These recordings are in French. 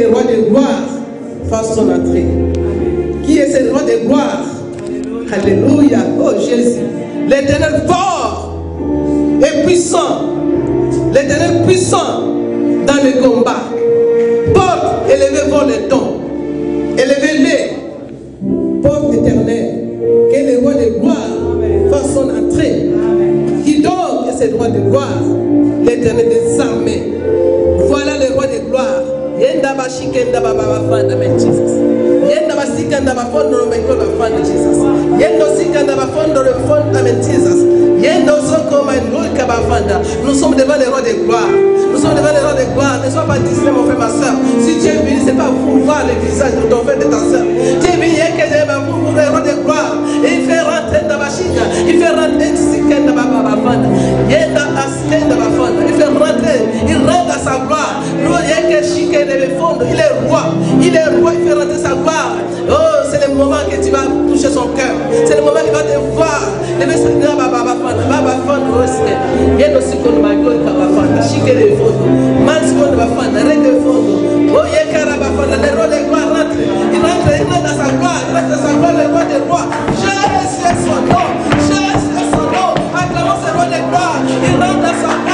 le roi de gloire fasse son entrée. Qui est ce roi de gloire Alléluia. Oh Jésus. L'éternel fort et puissant. L'éternel puissant dans le combat. Porte, élevez-vous les dons. Élevez-les. Porte éternelle. Que le roi de gloire fasse son entrée. Qui donc est ce roi de gloire L'éternel des armées. Yenda bashikenda baba bafanda men Jesus. Yenda basikanda bafondo no meko bafanda Jesus. Yenda sikanda bafondo no fonda men Jesus. Yenda soko manduka bafanda. Nous sommes devant le roi de gloire. Nous sommes devant le roi de gloire. Ne sois pas distrait mon frère ma soeur. Si tu es venu, c'est pas pour voir le visage de ton frère de ta soeur. Tu es venu que je vais pour le roi de gloire. Il fait rentrer dans ma chica. Il fait rentrer sikanda baba bafanda. Yenda askenda bafanda. Il fait rentrer. Il rentre à sa gloire. Il est roi. Il est roi. Il fait rentrer sa gloire. Oh, c'est le moment que tu vas toucher son cœur. C'est le moment qu'il va te voir. Oh. Oh. Il rentre. Il rentre dans sa gloire. Il rentre dans sa gloire. Le roi des rois. Son nom. Son nom. Acclamons ce roi. Il rentre dans sa gloire.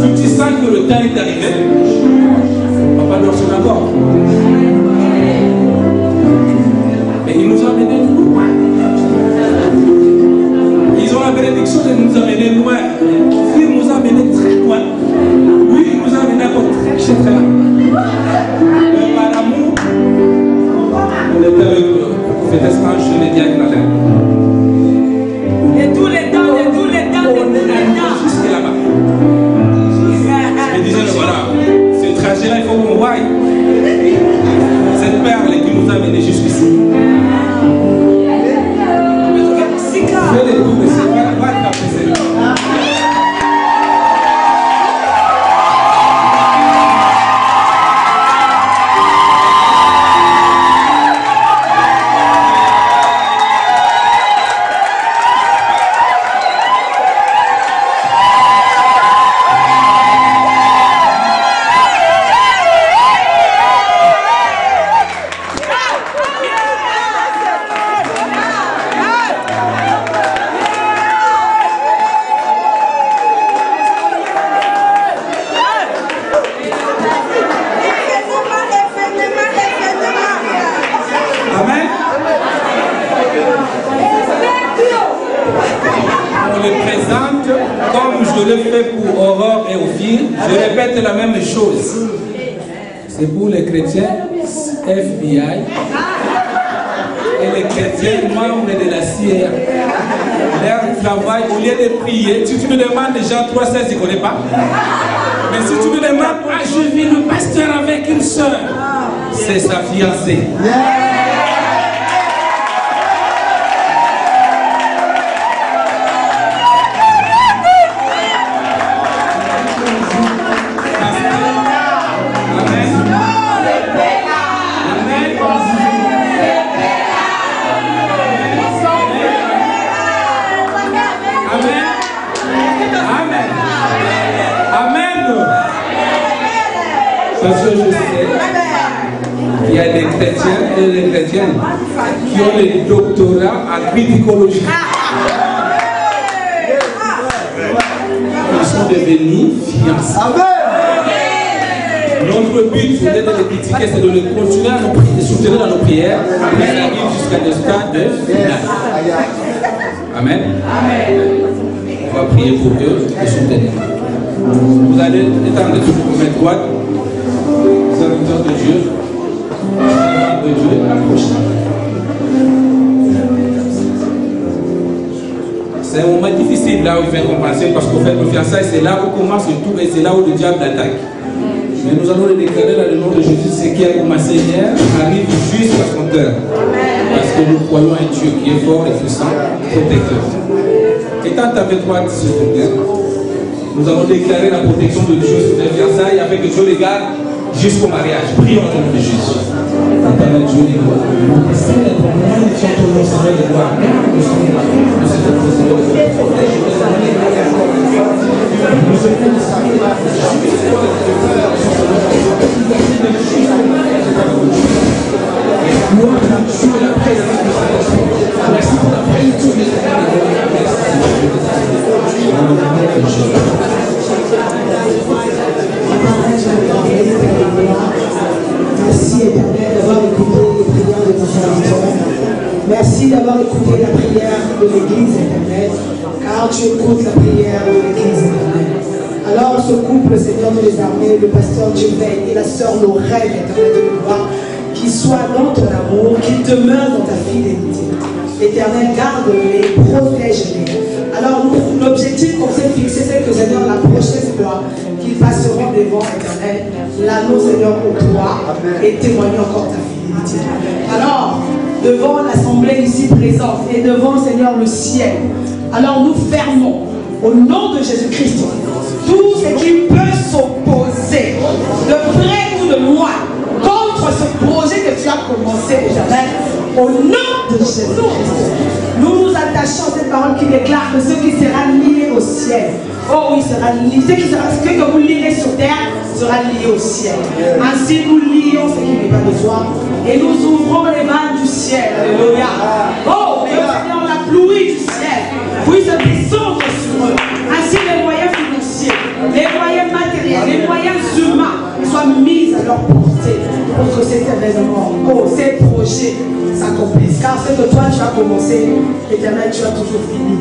si tu sens que le temps est arrivé, papa dort son accord. Mais il nous a amenés loin. Ils ont la bénédiction de nous amener loin. Il nous a très loin. Oui, il nous a amenés encore très cher. Mais euh, par amour, on était avec le prophète je l'ai dit avec nous avons déclaré la protection de Dieu sur les fiançailles afin que Dieu les garde jusqu'au mariage. Prions au nom de Jésus. Pour présence de la. Merci éternel d'avoir écouté les prières de ton serviteur. Merci d'avoir écouté la prière de l'Église éternelle, car tu écoutes la prière de l'Église éternelle. Alors ce couple, Seigneur de les armées, le pasteur Duvet et la sœur Lorraine, éternel de gloire, qui soient dans ton amour, qui demeurent dans ta fidélité. Éternel, garde-les, protège-les. Alors nous, l'objectif qu'on s'est fixé, c'est que Seigneur, la prochaine fois qu'ils passeront devant éternel, l'anneau Seigneur au toit et témoigner encore ta fidélité. Alors, devant l'assemblée ici présente et devant Seigneur le ciel, alors nous fermons au nom de Jésus-Christ tout ce qui peut s'opposer, de près ou de loin, contre ce projet que tu as commencé, éternel, au nom de Jésus-Christ. Nous nous attachons à cette parole qui déclare que ce qui sera lié au ciel, oh oui, sera lié. Ce, qui sera, ce que vous liez sur terre sera lié au ciel. Ainsi, nous lions ce qui n'est pas besoin et nous ouvrons les mains du ciel. Alléluia. Oh, que Seigneur, la pluie du ciel puisse descendre sur eux. Ainsi, les moyens financiers, les moyens matériels, les moyens humains soient mis à leur pour que cet événement, oh, ces projets s'accomplissent. Car ce que toi tu as commencé, éternel, tu as toujours fini.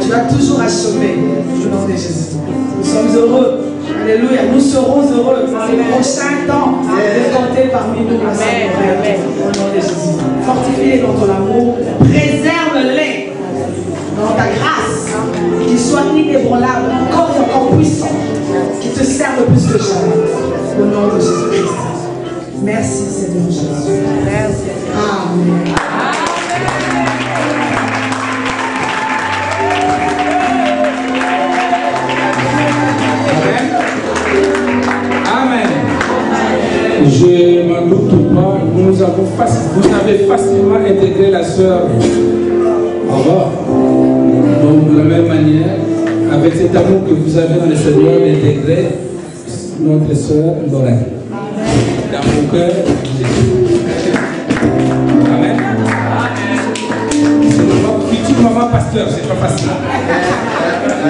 Tu as toujours achevé au nom de Jésus. Nous sommes heureux. Alléluia. Nous serons heureux dans les prochains temps de compter parmi nous. Amen. Au nom de Jésus. Fortifie-les dans ton amour. Préserve-les dans ta grâce, qu'ils soient inébranlables, encore et encore puissants, qui te servent plus que jamais. Au nom de Jésus-Christ. Merci Seigneur Jésus. Amen. Amen. Je m'en doute pas, nous avons vous avez facilement intégré la sœur Aurore. Donc de la même manière, avec cet amour que vous avez dans le Seigneur, d'intégrer notre sœur Lorraine. Mon cœur. Amen. C'est maman pasteur, c'est pas facile.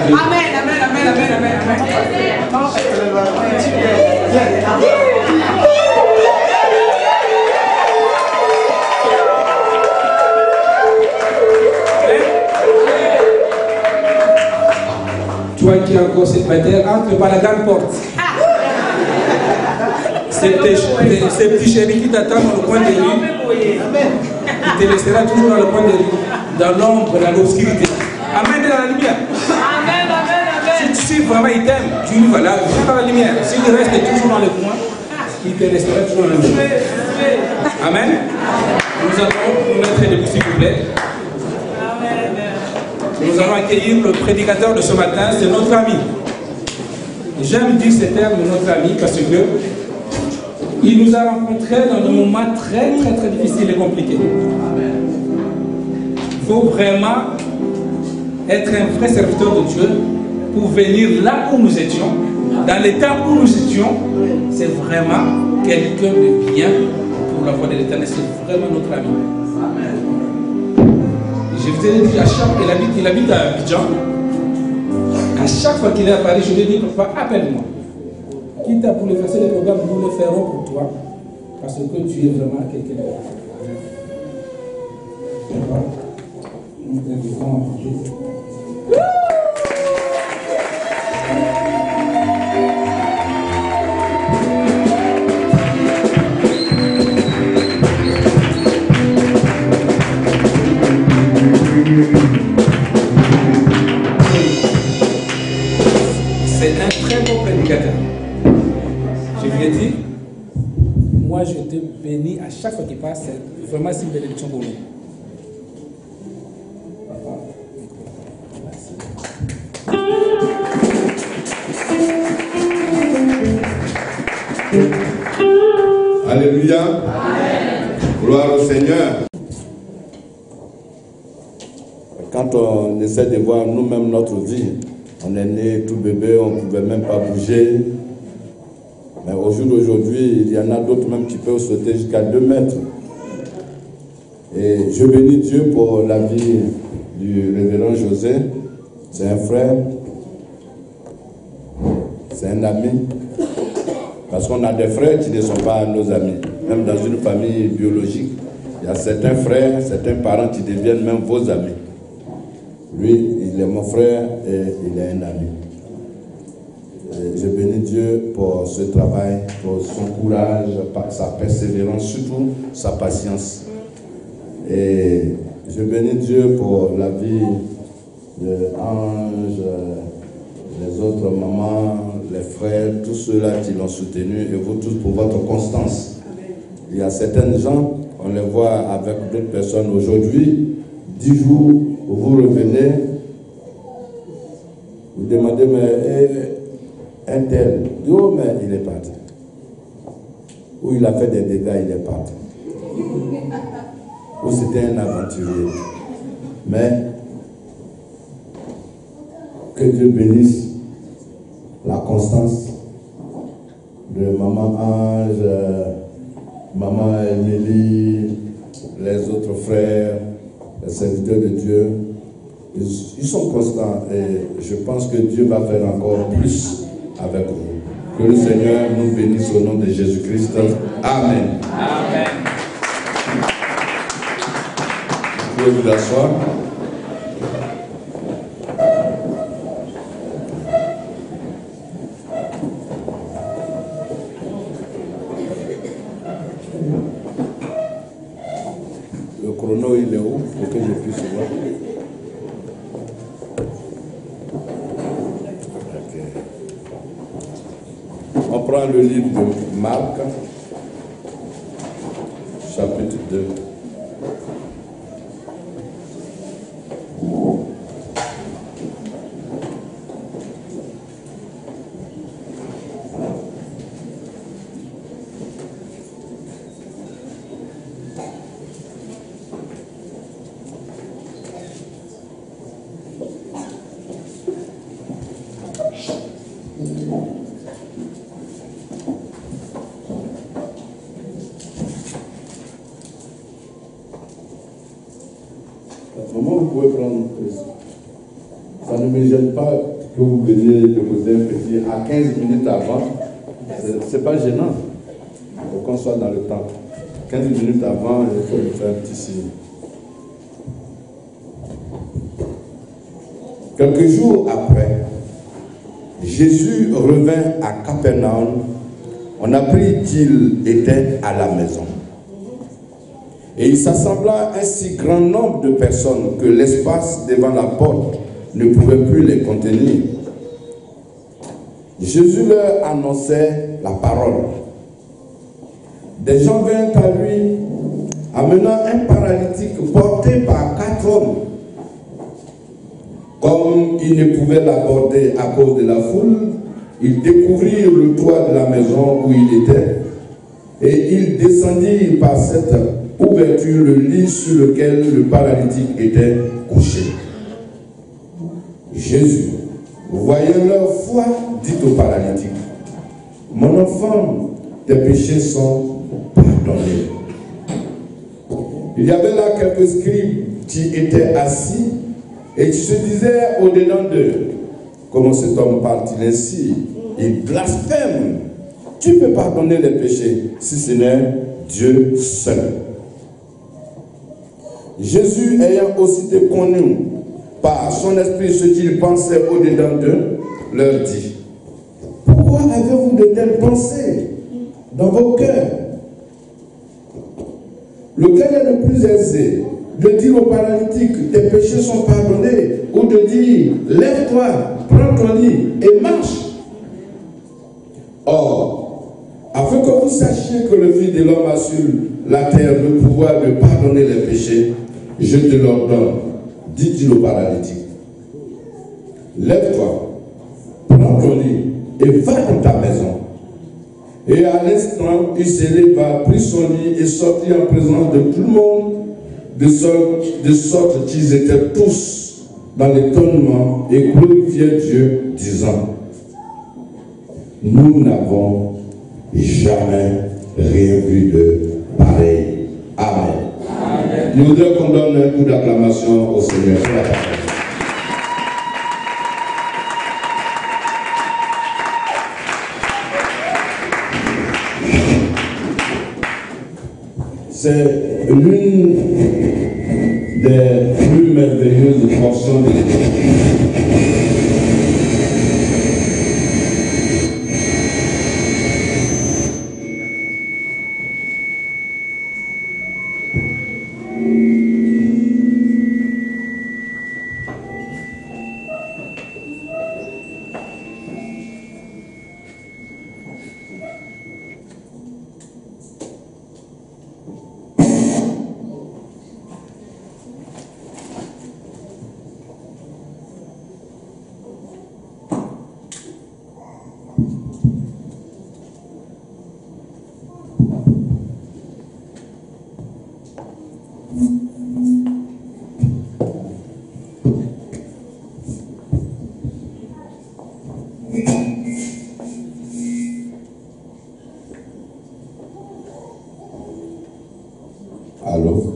Amen, amen, amen, amen, amen, amen. Toi qui es encore célibataire, entre par la grande porte. C'est petits chéris qui t'attendent dans le coin de rue. Il te laissera toujours dans le coin de rue, dans l'ombre, dans l'obscurité. Amen, dans la lumière. Amen, amen, amen. Si, si vraiment il t'aime, tu lui vas là, dans la lumière. S'il reste toujours dans le coin, il te restera toujours dans le coin. Amen. Nous allons nous mettre debout, s'il vous plaît. Nous allons accueillir le prédicateur de ce matin, c'est notre ami. J'aime dire ce terme notre ami parce que il nous a rencontrés dans des moments très très très difficiles et compliqués. Il faut vraiment être un vrai serviteur de Dieu pour venir là où nous étions, dans l'état où nous étions, c'est vraiment quelqu'un de bien pour la voix de l'éternel, c'est vraiment notre ami. Je vous ai dit à chaque il habite, il habite à Abidjan. À chaque fois qu'il est à Paris, je lui ai dit, papa, appelle-moi. Le faire les programmes, nous le ferons pour toi. Parce que tu es vraiment quelqu'un de. Nous t'invitons à. Bénédiction pour nous. Alléluia. Gloire au Seigneur. Quand on essaie de voir nous-mêmes notre vie, on est né tout bébé, on ne pouvait même pas bouger. Mais au jour d'aujourd'hui, il y en a d'autres même qui peuvent sauter jusqu'à 2 mètres. Et je bénis Dieu pour la vie du révérend José. C'est un frère, c'est un ami. Parce qu'on a des frères qui ne sont pas nos amis. Même dans une famille biologique, il y a certains frères, certains parents qui deviennent même vos amis. Lui, il est mon frère et il est un ami. Je bénis Dieu pour ce travail, pour son courage, sa persévérance, surtout sa patience. Et je bénis Dieu pour la vie de Ange, les autres mamans, les frères, tous ceux-là qui l'ont soutenu et vous tous pour votre constance. Il y a certaines gens, on les voit avec d'autres personnes aujourd'hui, dix jours, vous revenez, vous demandez, mais eh, un tel, oh, mais il est parti. Ou il a fait des dégâts, il est parti. Ou c'était un aventurier. Mais que Dieu bénisse la constance de maman Ange, maman Émilie, les autres frères, les serviteurs de Dieu. Ils, ils sont constants et je pense que Dieu va faire encore plus avec vous. Que le Seigneur nous bénisse au nom de Jésus-Christ. Amen. Amen. Le chrono, il est où pour que je puisse voir? On prend le livre de Marc, chapitre 2. Maman, vous pouvez prendre Ça ne me gêne pas que vous veniez déposer un petit à 15 minutes avant. C'est- C'est pas gênant. Il faut qu'on soit dans le temps. 15 minutes avant, il faut me faire un petit signe. Quelques jours après, Jésus revint à Capernaum. On apprit qu'il était à la maison. Et il s'assembla un si grand nombre de personnes que l'espace devant la porte ne pouvait plus les contenir. Jésus leur annonçait la parole. Des gens vinrent à lui, amenant un paralytique porté par quatre hommes. Comme ils ne pouvaient l'aborder à cause de la foule, ils découvrirent le toit de la maison où il était et ils descendirent par cette ouverture le lit sur lequel le paralytique était couché. Jésus, voyant leur foi, dit au paralytique, Mon enfant, tes péchés sont pardonnés. Il y avait là quelques scribes qui étaient assis et qui se disaient au-dedans d'eux, comment cet homme parle-t-il ainsi Il blasphème. Tu peux pardonner les péchés si ce n'est Dieu seul. Jésus ayant aussitôt connu par son esprit ce qu'il pensait au-dedans d'eux, leur dit, pourquoi avez-vous de telles pensées dans vos cœurs? Lequel est le plus aisé de dire au paralytique, tes péchés sont pardonnés, ou de dire, lève-toi, prends ton lit et marche Or, afin que vous sachiez que le Fils de l'homme a sur la terre le pouvoir de pardonner les péchés, je te l'ordonne, dit-il au paralytique. Lève-toi, prends ton lit et va dans ta maison. Et à l'instant, il se leva, prit son lit et sortit en présence de tout le monde, de sorte, de sorte qu'ils étaient tous dans l'étonnement et glorifiaient Dieu, disant, nous n'avons jamais rien vu de pareil. Amen. Je voudrais qu'on donne un coup d'acclamation au Seigneur. C'est l'une des plus merveilleuses portions de l'Église. Allô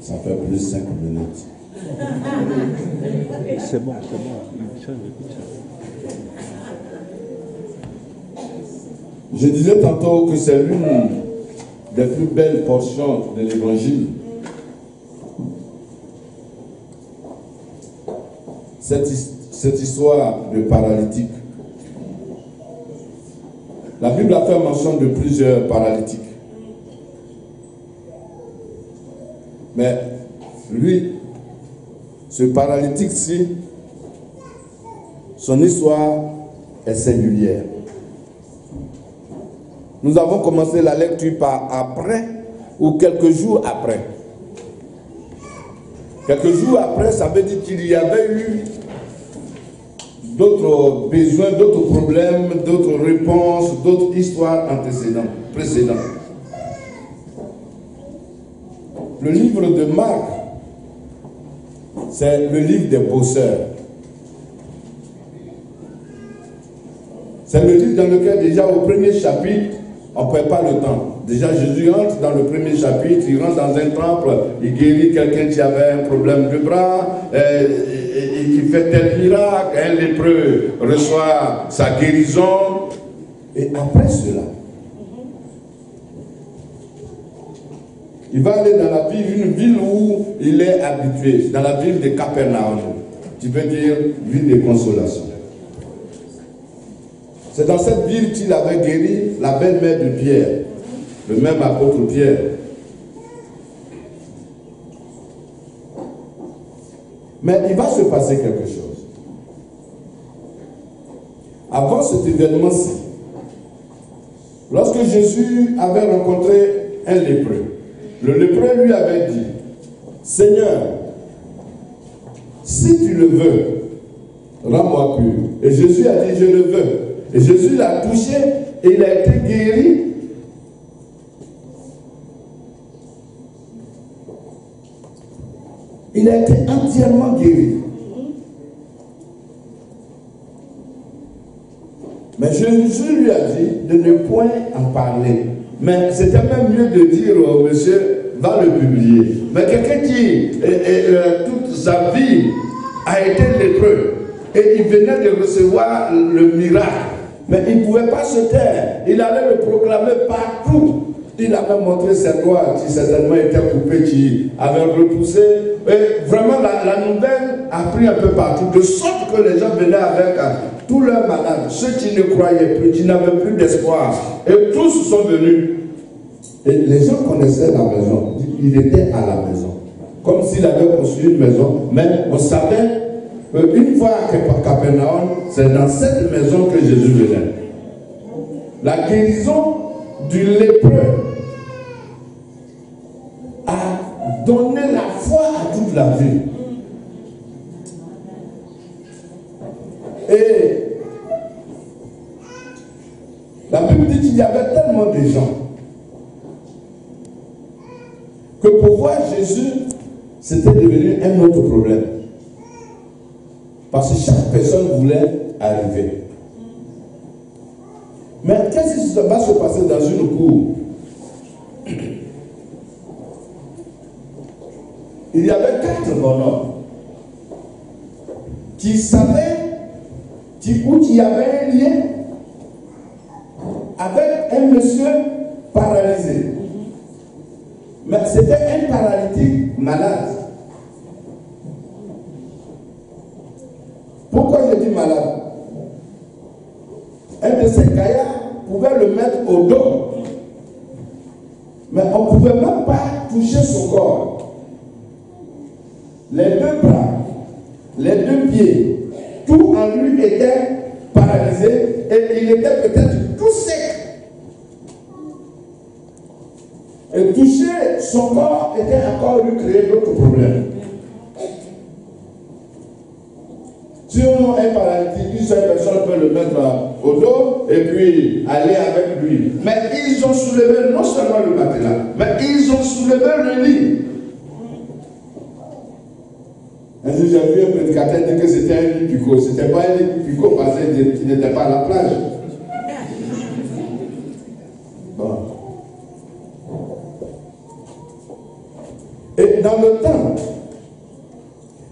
Ça fait plus de 5 minutes. C'est bon, c'est bon. Michel, écoute ça. Je disais que c'est l'une des plus belles portions de l'évangile. Cette, cette histoire de paralytique. La Bible a fait mention de plusieurs paralytiques. Mais lui, ce paralytique-ci, son histoire est singulière. Nous avons commencé la lecture par après ou quelques jours après. Quelques jours après, ça veut dire qu'il y avait eu d'autres besoins, d'autres problèmes, d'autres réponses, d'autres histoires antécédentes, précédentes. Le livre de Marc, c'est le livre des bosseurs. C'est le livre dans lequel déjà au premier chapitre, on ne perd pas le temps. Déjà Jésus entre dans le premier chapitre, il rentre dans un temple, il guérit quelqu'un qui avait un problème de bras, il fait tel miracle, un lépreux reçoit sa guérison. Et après cela, il va aller dans la ville, une ville où il est habitué, dans la ville de Capernaum. Tu peux dire ville de consolation. C'est dans cette ville qu'il avait guéri la belle-mère de Pierre, le même apôtre Pierre. Mais il va se passer quelque chose. Avant cet événement-ci, lorsque Jésus avait rencontré un lépreux, le lépreux lui avait dit, Seigneur, si tu le veux, rends-moi pur. Et Jésus a dit, je le veux. Et Jésus l'a touché et il a été guéri. Il a été entièrement guéri. Mais Jésus lui a dit de ne point en parler. Mais c'était même mieux de dire au monsieur, va le publier. Mais quelqu'un qui, et, euh, toute sa vie, a été lépreux, et il venait de recevoir le miracle, mais il ne pouvait pas se taire. Il allait le proclamer partout. Il avait montré ses doigts qui certainement étaient coupés, qui avaient repoussé. Et vraiment, la, nouvelle a pris un peu partout, de sorte que les gens venaient avec euh, tous leurs malades, ceux qui ne croyaient plus, qui n'avaient plus d'espoir. Et tous sont venus. Et les gens connaissaient la maison. Il était à la maison. Comme s'il avait construit une maison. Mais on savait qu'une fois à Capernaum, c'est dans cette maison que Jésus venait. La guérison du lépreux a donné la foi à toute la vie. Et la Bible dit qu'il y avait tellement de gens que pour voir Jésus, c'était devenu un autre problème. Parce que chaque personne voulait arriver. Mais qu'est-ce qui va se passer dans une cour? Il y avait quatre bonhommes qui savaient qui, où il y avait un lien avec un monsieur paralysé. Mais c'était un paralytique malade. Pourquoi je dis malade? Un de ces gaillards pouvait le mettre au dos. Mais on ne pouvait même pas toucher son corps. Les deux bras, les deux pieds, tout en lui était paralysé et il était peut-être tout sec. Et toucher son corps était encore lui créer d'autres problèmes. Si on un paralytique, une seule personne peut le mettre au dos et puis aller avec lui. Mais ils ont soulevé non seulement le matelas, mais ils ont soulevé le lit. J'ai vu un prédicateur dire que c'était un lit picot. Ce n'était pas un lit picot parce qu'il n'était pas à la plage. Bon. Et dans le temps,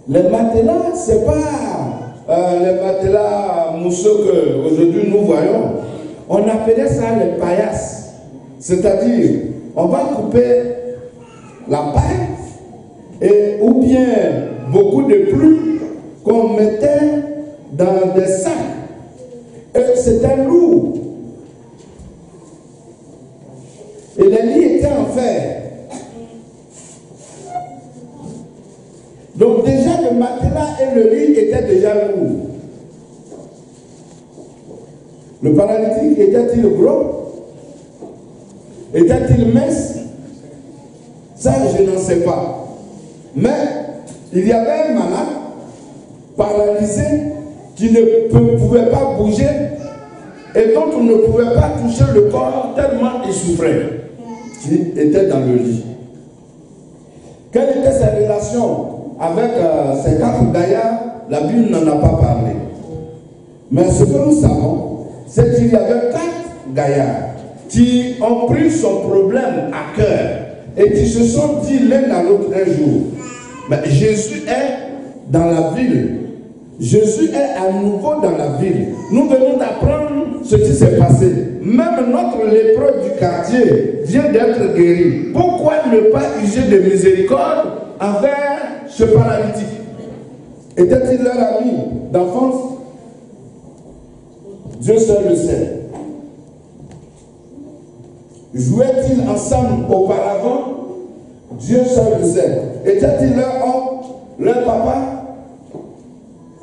les matelas, ce n'est pas euh, les matelas mousseux qu'aujourd'hui nous voyons. On appelait ça les paillasses. C'est-à-dire, on va couper la paille et, ou bien beaucoup de pluie qu'on mettait dans des sacs. Et c'était lourd. Et les lits étaient en fer. Donc déjà le matelas et le lit étaient déjà lourds. Le paralytique était-il gros? Était-il mince? Ça, je n'en sais pas. Mais il y avait un malade paralysé qui ne pouvait pas bouger et dont on ne pouvait pas toucher le corps tellement il souffrait. Il était dans le lit. Quelle était sa relation avec euh, ces quatre gaillards La Bible n'en a pas parlé. Mais ce que nous savons, c'est qu'il y avait quatre gaillards qui ont pris son problème à cœur et qui se sont dit l'un à l'autre un jour, mais Jésus est dans la ville. Jésus est à nouveau dans la ville. Nous venons d'apprendre ce qui s'est passé. Même notre lépreux du quartier vient d'être guéri. Pourquoi ne pas user de miséricorde envers ce paralytique Était-il leur ami d'enfance? Dieu seul le sait. Jouaient-ils ensemble auparavant? Dieu seul le sait. Était-il leur homme, leur papa?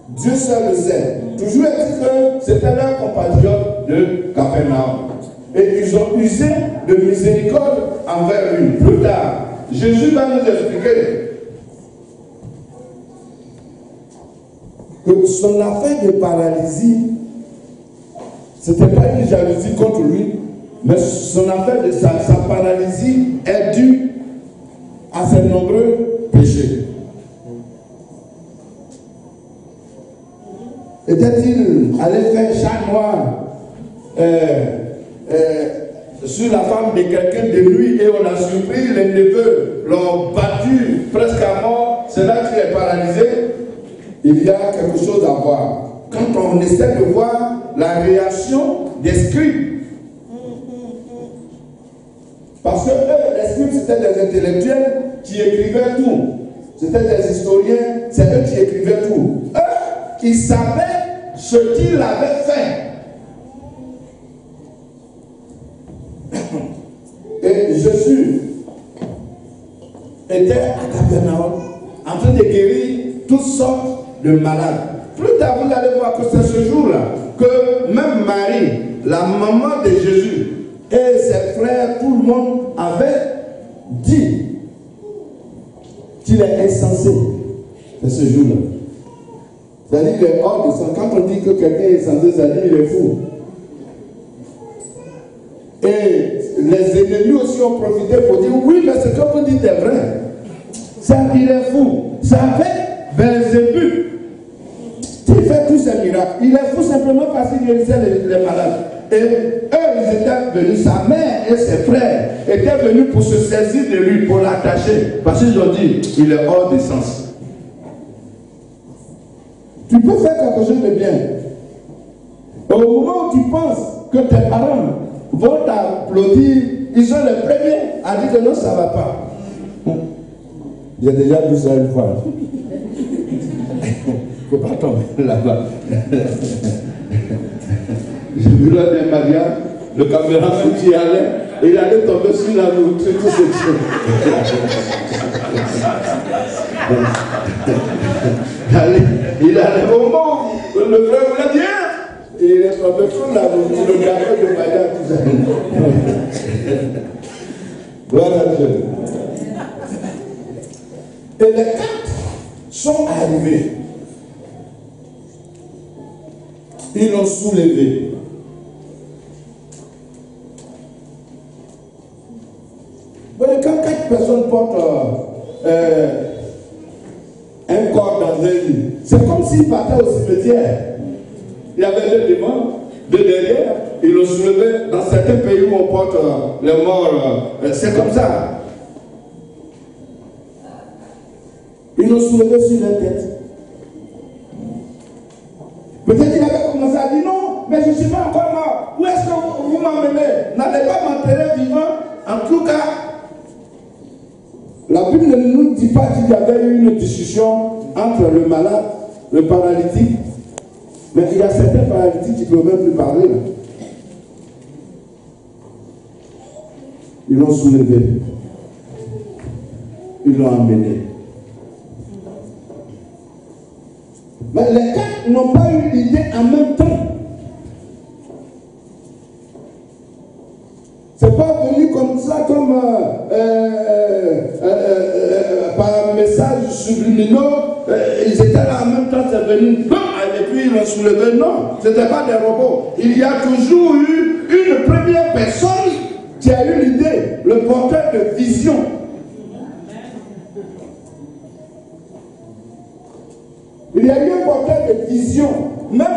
Dieu seul le sait. Toujours est-il que c'était leur compatriote de Capernaum. Et ils ont usé de miséricorde envers lui. Plus tard, Jésus va nous expliquer que son affaire de paralysie, ce n'était pas une jalousie contre lui, mais son affaire de sa, paralysie est due à ses nombreux péchés. Était-il allé faire chat noir euh, euh, sur la femme de quelqu'un de lui et on a surpris les neveux, l'ont battu presque à mort, c'est là qu'il est paralysé? Il y a quelque chose à voir. Quand on essaie de voir la réaction des scribes, parce que eux, les scribes, c'était des intellectuels qui écrivaient tout. C'était des historiens, c'est eux qui écrivaient tout. Eux, ils savaient ce qu'il avait fait. Et Jésus était à Capernaum en train de guérir toutes sortes de malades. Plus tard, vous allez voir que c'est ce jour-là que même Marie, la maman de Jésus, et ses frères, tout le monde avait dit qu'il est insensé. C'est ce jour-là. C'est-à-dire est hors de son. Quand on dit que quelqu'un est insensé, ça dit qu'il est fou. Et les ennemis aussi ont profité pour dire oui, mais ce que vous dites est vrai. Ça, il est fou. C'est avec Belzébuth fait tous ces miracles. Il est fou simplement parce les malades. Et eux, ils étaient venus, sa mère et ses frères étaient venus pour se saisir de lui, pour l'attacher. Parce qu'ils ont dit, il est hors de sens. Tu peux faire quelque chose de bien. Au moment où tu penses que tes parents vont t'applaudir, ils sont les premiers à dire que non, ça ne va pas. J'ai déjà vu ça une fois. Faut pas tomber là-bas. J'ai vu là des mariages, le caméraman qui allait, il allait tomber sur la route, tout ce il allait, il allait au moment où le frère voulait dire, et il est tombé sur la route, le garçon de mariage, tout ça. Gloire à Dieu. Et les quatre sont arrivés. Ils l'ont soulevé. Voyez, quand quatre personnes portent euh, euh, un corps dans un lit, c'est comme s'ils partaient au cimetière. Il y avait deux devant, deux derrière, ils l'ont soulevé. Dans certains pays où on porte euh, les morts, c'est comme ça. Ils l'ont soulevé sur la tête. Peut-être qu'il avait commencé à dire non, mais je ne suis pas encore mort. Où est-ce que vous, m'emmenez? N'allez pas m'enterrer vivant. En tout cas, la Bible ne nous dit pas qu'il y avait eu une discussion entre le malade, le paralytique. Mais il y a certains paralytiques qui peuvent même plus parler. Ils l'ont soulevé. Ils l'ont emmené. Mais les quatre n'ont pas eu l'idée en même temps. C'est pas venu comme ça, comme euh, euh, euh, par un message subliminal. ils étaient là en même temps, c'est venu. Et puis ils l'ont soulevé. Non, ce n'était pas des robots. Il y a toujours eu une première personne qui a eu l'idée, le porteur de vision. Il y a eu un porteur de vision. Même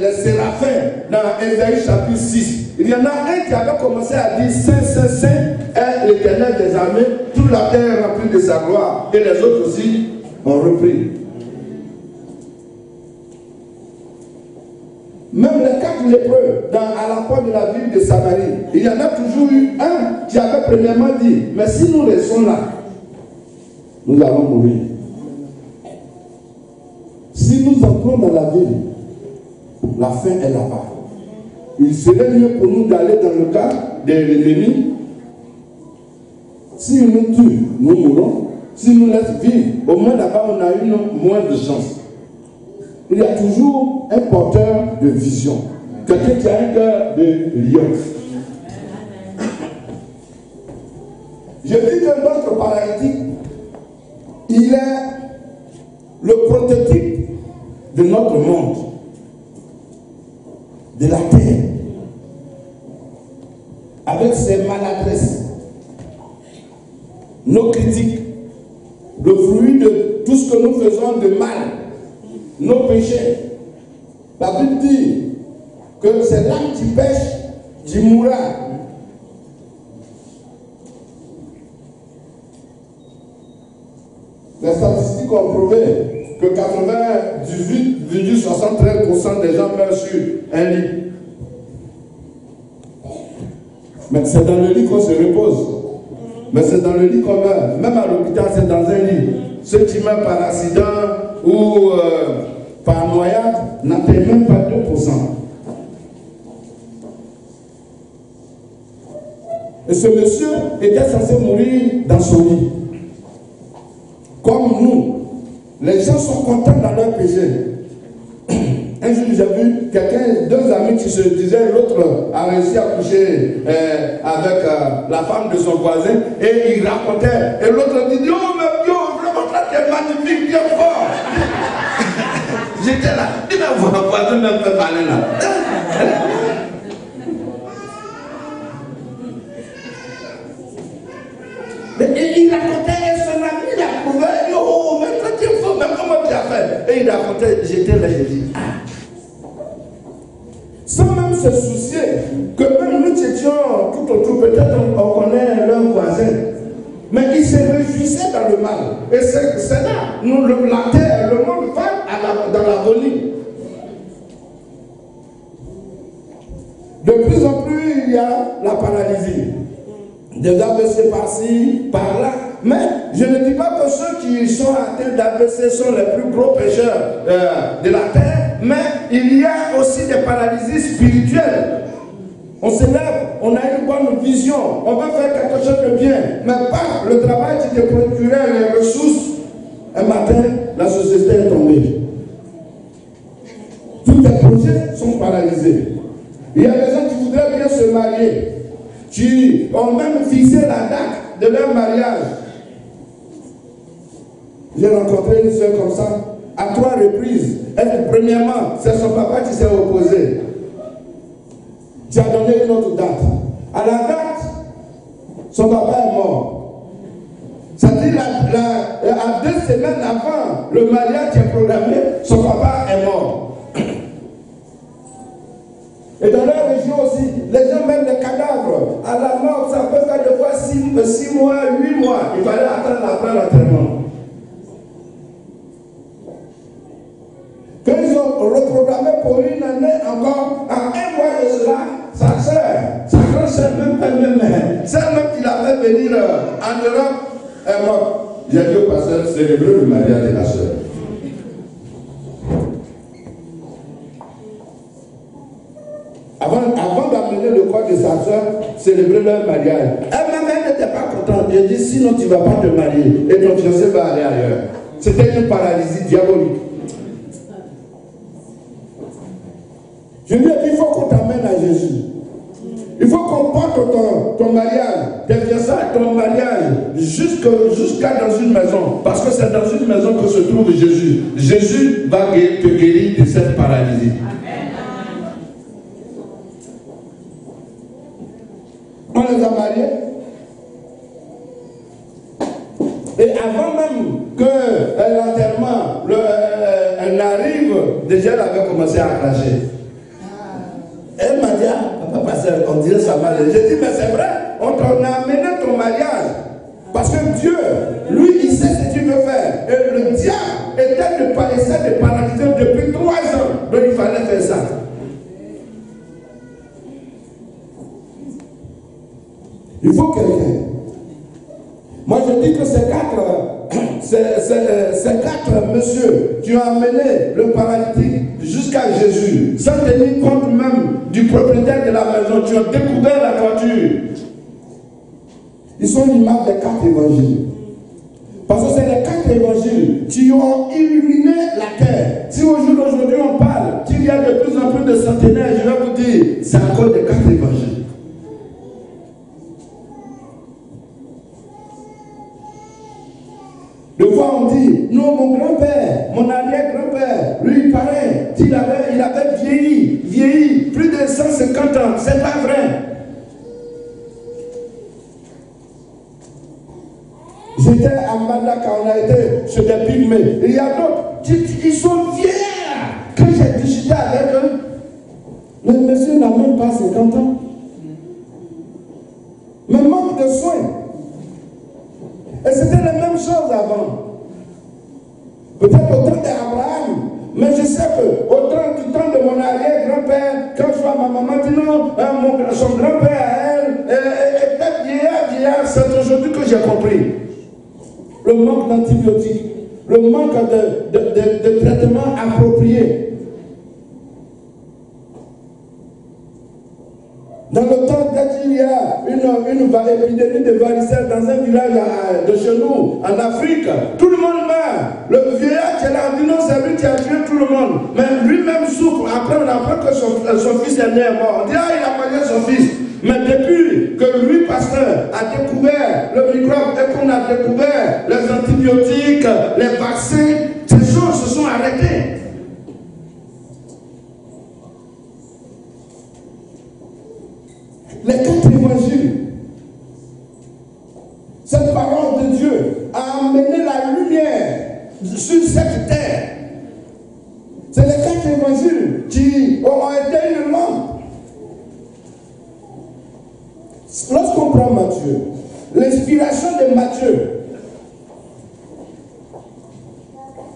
les séraphins dans Ésaïe chapitre 6, il y en a un qui avait commencé à dire Saint, Saint, Saint est l'éternel des armées, toute la terre est remplie de sa gloire. Et les autres aussi ont repris. Même les quatre lépreux dans, à la porte de la ville de Samarie, il y en a toujours eu un qui avait premièrement dit Mais si nous restons là, nous allons mourir. Si nous entrons dans la ville, la fin est là-bas. Il serait mieux pour nous d'aller dans le cas de l'ennemi. Si nous tue, nous mourrons. Si nous laisse vivre, au moins là-bas, on a une moins de chance. Il y a toujours un porteur de vision. Quelqu'un qui a un cœur de lion. Je dis que notre paralytique, il est le prototype de notre monde, de la terre, avec ses maladresses, nos critiques, le fruit de tout ce que nous faisons de mal, nos péchés. La Bible dit que c'est l'âme qui pêche, qui mourra. Les statistiques ont prouvé que 98,73% des gens meurent sur un lit. Mais c'est dans le lit qu'on se repose. Mais c'est dans le lit qu'on meurt. Même à l'hôpital, c'est dans un lit. Ceux qui meurent par accident ou euh, par noyade n'atteignent même pas 2%. Et ce monsieur était censé mourir dans son lit. Comme nous, les gens sont contents dans leur péché. Un jour, j'ai vu quelqu'un, deux amis qui se disaient, l'autre a réussi à coucher euh, avec euh, la femme de son voisin et il racontait. Et l'autre dit, oh mais Dieu, vraiment, tu es magnifique, es fort. J'étais là, mais votre voisin me fait parler là. Mais il racontait, et son ami, il a prouvé, oh, mais tu es fort, mais comment tu as fait? Et il racontait, j'étais là, j'ai dit, ah. Sans même se soucier que même nous étions tout autour, peut-être on connaît leurs voisins. Mais ils se réjouissaient dans le mal. Et c'est là, nous, la terre, le monde va à la- dans. De plus en plus, il y a la paralysie. Des AVC par-ci, par-là. Mais je ne dis pas que ceux qui sont atteints d'AVC sont les plus gros pécheurs euh, de la terre, mais il y a aussi des paralysies spirituelles. On se lève, on a une bonne vision, on va faire quelque chose de bien, mais pas le travail qui te procurait les ressources. Un matin, la société est tombée. Tous tes projets sont paralysés. Il y a des gens qui voudraient bien se marier, qui ont même fixé la date de leur mariage. J'ai rencontré une soeur comme ça, à trois reprises. Elle, premièrement, c'est son papa qui s'est opposé. Tu as donné une autre date. À la date, son papa est mort. C'est-à-dire, à deux semaines avant le mariage qui est programmé, son papa est mort. Et dans leur région aussi, les gens mettent des cadavres. À la mort, ça peut faire des fois 6 mois, 8 mois. Il fallait attendre après l'enterrement. Quand ils ont reprogrammé pour une année encore, à un mois de cela, sa soeur, sa grande soeur, même pas même, celle même qui l'a fait venir euh, en Europe, est morte. J'ai dit au pasteur, célébrer le mariage de la soeur. Avant, d'amener le corps de sa soeur, célébrer leur mariage. Elle-même, elle n'était pas contente. Elle dit, sinon tu ne vas pas te marier et ton fiancé va aller ailleurs. C'était une paralysie diabolique. Je dis qu'il faut qu'on t'amène à Jésus. Il faut qu'on porte ton, mariage, tes fiançailles, ton mariage, jusqu'à dans une maison. Parce que c'est dans une maison que se trouve Jésus. Jésus va te guérir de cette paralysie. On les a mariés. Et avant même que euh, l'enterrement le, euh, n'arrive, déjà elle avait commencé à cracher. Elle m'a dit, ah, papa, on dirait ça mal. J'ai dit, mais c'est vrai, on t'en a amené ton mariage. Parce que Dieu, lui, il sait ce qu'il veut faire. Et le diable était de, pa- essaie de paralyser depuis trois ans. Donc il fallait faire ça. Il faut quelqu'un. Moi, je dis que ces quatre, ces, ces quatre messieurs qui ont amené le paralytique jusqu'à Jésus, sans tenir compte même du propriétaire de la maison, qui ont découvert la toiture, ils sont l'image des quatre évangiles. Parce que c'est les quatre évangiles qui ont illuminé la terre. Si au jour d'aujourd'hui on parle qu'il y a de plus en plus de centenaires, je vais vous dire, c'est à cause des quatre évangiles. on dit, non, mon grand-père, mon arrière-grand-père, lui, il paraît, il avait, il avait vieilli, vieilli, plus de 150 ans. C'est pas vrai. J'étais à quand on a été chez des pygmées. Il y a d'autres, ils sont fiers que j'ai discuté avec eux. Le monsieur n'a même pas 50 ans. Mais manque de soins. Et c'était la même chose avant. Peut-être au temps d'Abraham. Mais je sais que au temps du temps de mon arrière-grand-père, quand je vois ma maman dit non, hein, son grand-père à elle, est peut-être vieillard, vieillard, c'est aujourd'hui que j'ai compris. Le manque d'antibiotiques, le manque de, de, de, de traitements appropriés. Dans le temps, dès qu'il y a une, une épidémie de varicelle dans un village à- de chez nous, en Afrique, tout le monde meurt. Le vieillard qui est là, dit non, c'est lui qui a tué tout le monde. Mais lui-même souffre. Après, on apprend que son, euh, son fils est né mort. On dit, ah, il a mangé son fils. Mais depuis que lui, pasteur, a découvert le microbe et qu'on a découvert les antibiotiques, les vaccins, ces choses se sont arrêtées. Les quatre évangiles, cette parole de Dieu a amené la lumière sur cette terre. C'est les quatre évangiles qui ont été une lampe. Lorsqu'on prend Matthieu, l'inspiration de Matthieu,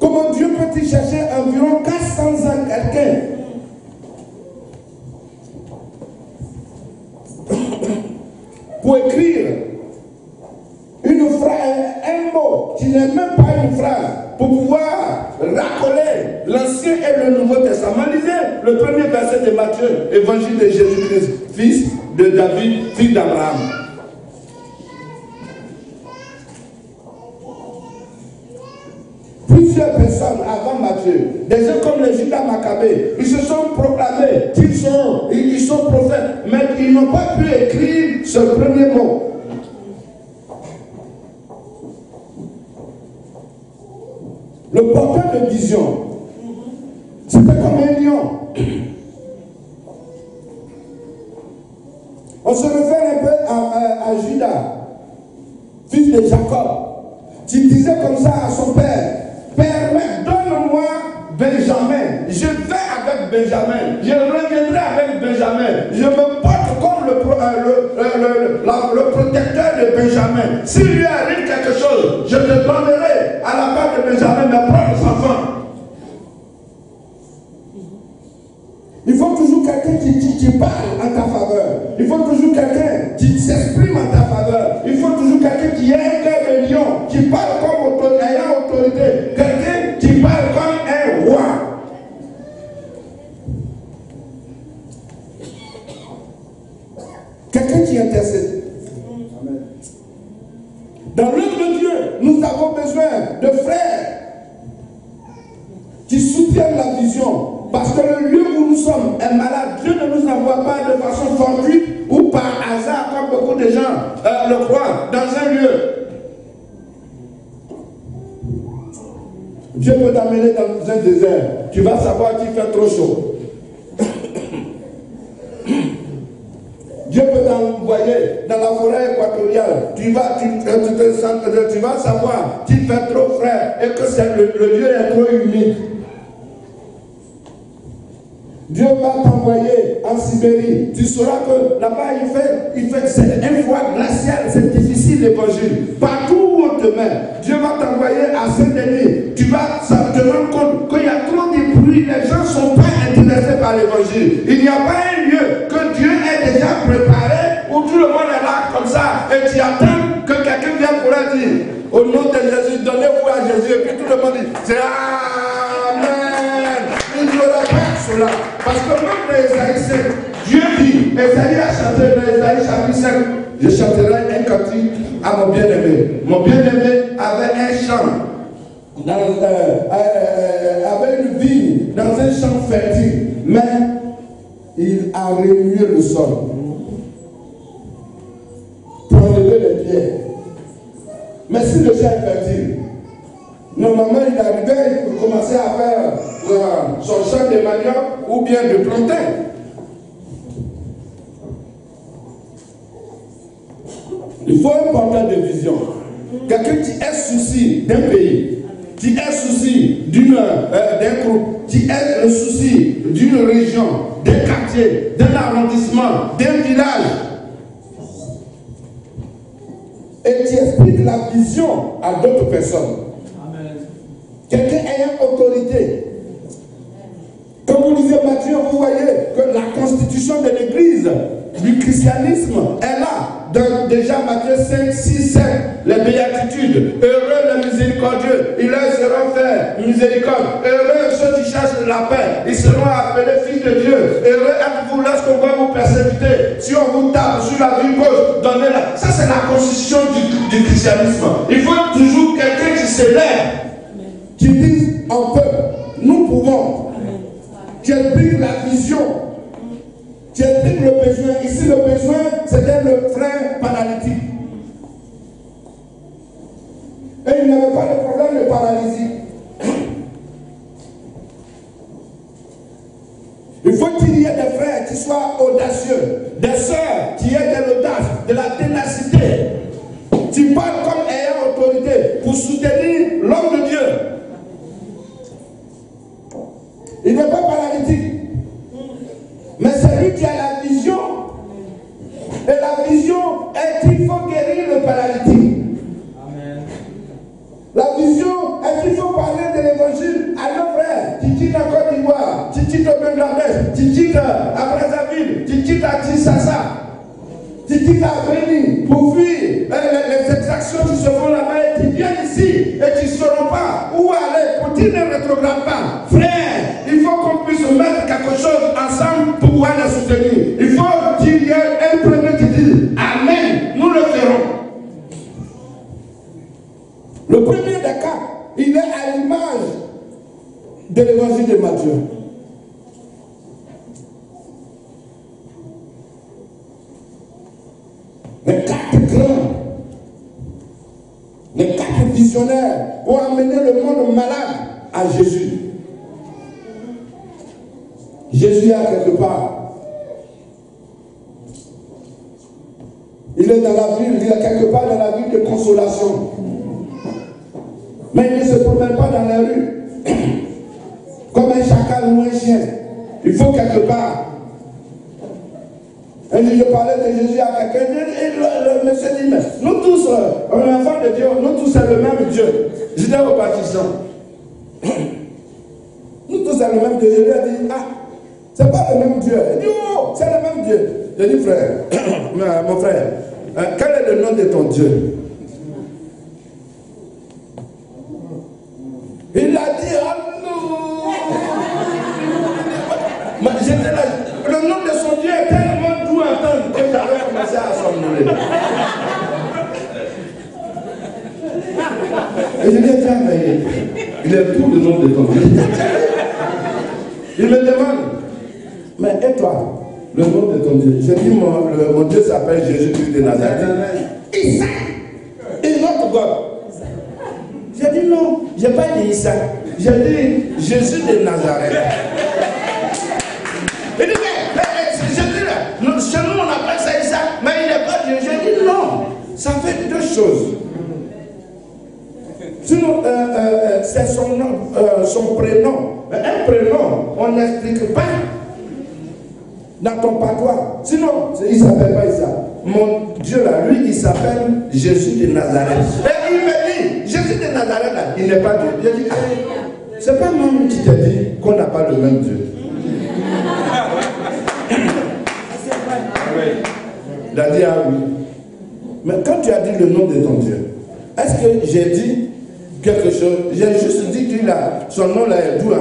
comment Dieu peut-il chercher environ 400 ans quelqu'un pour écrire une phrase, un mot qui n'est même pas une phrase, pour pouvoir racoler l'Ancien et le Nouveau Testament. Lisez le premier verset de Matthieu, évangile de Jésus-Christ, fils de David, fils d'Abraham. Personnes avant Matthieu, des gens comme les Judas Maccabées, ils se sont proclamés qu'ils sont, ils ils sont prophètes, mais ils n'ont pas pu écrire ce premier mot. Le porteur de vision, c'était comme un lion. On se réfère un peu à, à- à Judas, fils de Jacob, qui disait comme ça à son père, Mais donne-moi Benjamin. Je vais avec Benjamin. Je reviendrai avec Benjamin. Je me porte comme le, pro- euh, le- le- le protecteur de Benjamin. S'il lui arrive quelque chose, je te donnerai Il faut toujours quelqu'un qui, parle en ta faveur. Il faut toujours quelqu'un qui s'exprime en ta faveur. Il faut toujours quelqu'un qui ait un cœur lion, qui parle comme autorité, ayant autorité. Quelqu'un qui parle comme un roi. Quelqu'un qui intercède. Dans l'œuvre de Dieu, nous avons besoin de frères qui soutiennent la vision. Parce que le lieu où nous sommes est malade. Dieu ne nous envoie pas de façon fortuite ou par hasard, comme beaucoup de gens euh, le croient, dans un lieu. Dieu peut t'amener dans un désert. Tu vas savoir qu'il fait trop chaud. Dieu peut t'envoyer dans la forêt équatoriale. Tu vas, tu, euh, tu te sens- tu vas savoir qu'il fait trop frais et que le, le lieu est trop humide. Dieu va t'envoyer en Sibérie. Tu sauras que là-bas, il fait, il fait un froid glacial, c'est difficile l'évangile. Partout où on te met, Dieu va t'envoyer à Saint-Denis. Tu vas te rendre compte qu'il y a trop de bruit, les gens ne sont pas intéressés par l'évangile. Il n'y a pas un lieu que Dieu ait déjà préparé où tout le monde est là comme ça et tu attends que quelqu'un vienne pour leur dire au nom de Jésus, donnez-vous à Jésus. Et puis tout le monde dit c'est. Parce que même dans Esaïe 5, Dieu dit, Esaïe a chanté dans Esaïe chapitre 5, je chanterai un cantique à mon bien-aimé. Mon bien-aimé avait un champ, euh, euh, avait une vigne dans un champ fertile, mais il a remué le sol pour enlever les pierres. Mais si le champ est fertile, Normalement, il arrivait pour commencer à faire euh, son champ de manioc ou bien de plantain. Il faut un porteur de vision. Quelqu'un qui ait souci d'un pays, qui ait souci euh, d'un groupe, qui ait le souci d'une région, d'un quartier. d'un arrondissement, d'un village. Et tu expliques la vision à d'autres personnes. Quelqu'un ayant autorité. Comme vous lisez Matthieu, vous voyez que la constitution de l'Église, du christianisme, est là. Déjà Matthieu 5, 6, 7, les béatitudes. Heureux les miséricordieux, ils leur seront faits miséricorde. Heureux ceux qui cherchent la paix, ils seront appelés fils de Dieu. Heureux êtes-vous lorsqu'on va vous persécuter. Si on vous tape sur la rue gauche, donnez-la. Ça, c'est la constitution du, du christianisme. Il faut toujours quelqu'un qui s'élève qui disent en peuple, nous pouvons, qui explique la vision, qui explique le besoin. Ici, le besoin, c'était le frère paralytique. Et il n'avait pas de problème de paralysie. Il faut qu'il y ait des frères qui soient audacieux, des sœurs qui aient de l'audace, de la ténacité. Tu parles comme ayant autorité pour soutenir l'homme de Dieu. Il n'est pas paralytique. Mais c'est lui qui a la vision. Et la vision est qu'il faut guérir le paralytique. La vision est qu'il faut parler de l'évangile à nos frères. Tu quittes en Côte d'Ivoire, tu quittes au Bangladesh, tu quittes à Brazzaville, tu quittes à Kinshasa. Tu quittes à Bénin pour fuir euh, les, exactions qui se font là-bas et tu viens ici et tu ne sauras pas où aller. Pour tu ne rétrogrades pas. Frère, il faut qu'on puisse mettre quelque chose ensemble pour pouvoir les soutenir. Il faut qu'il y ait un premier qui dit Amen, nous le ferons. Le premier des cas, il est à l'image de l'évangile de Matthieu. Les quatre grands, les quatre visionnaires ont amené le monde malade à Jésus. Jésus est quelque part. Il est dans la ville, il est quelque part dans la ville de consolation. Mais il ne se promène pas dans la rue comme un chacal ou un chien. Il faut quelque part. Je parlais de Jésus à quelqu'un, et le, monsieur dit, mais nous tous, euh, on est enfants de Dieu, nous tous c'est le même Dieu. J'étais au baptisant. Nous tous c'est le même Dieu. Je lui ai dit, ah, c'est pas le même Dieu. Il dit, oh, c'est le même Dieu. Je dis, frère, mon frère, euh, quel est le nom de ton Dieu? Il a dit, ah non le nom de son Dieu est entendre que j'avais commencé à somnoler. Et je lui ai dit, ah, mais il est tout le nom de ton Dieu. Il me demande, mais et toi, le nom de ton Dieu? Je dis, mon, mon Dieu s'appelle Jésus-Christ de Nazareth. Isaac est notre God. J'ai dit non, je n'ai pas dit Isaac. J'ai dit Jésus de Nazareth. Il dit, Ça fait deux choses. Sinon, euh, euh, euh, c'est son nom, euh, son prénom. Mais Un prénom, on n'explique pas dans ton patois. Sinon, il ne s'appelle pas Isaac. Mon Dieu là, lui, il s'appelle Jésus de Nazareth. Et il me dit, Jésus de Nazareth là, il n'est pas Dieu. J'ai dit, eh, c'est pas moi qui te dit qu'on n'a pas le même Dieu. Il a dit, ah oui. Mais quand tu as dit le nom de ton Dieu, est-ce que j'ai dit quelque chose? J'ai juste dit qu'il a, son nom là est doux à.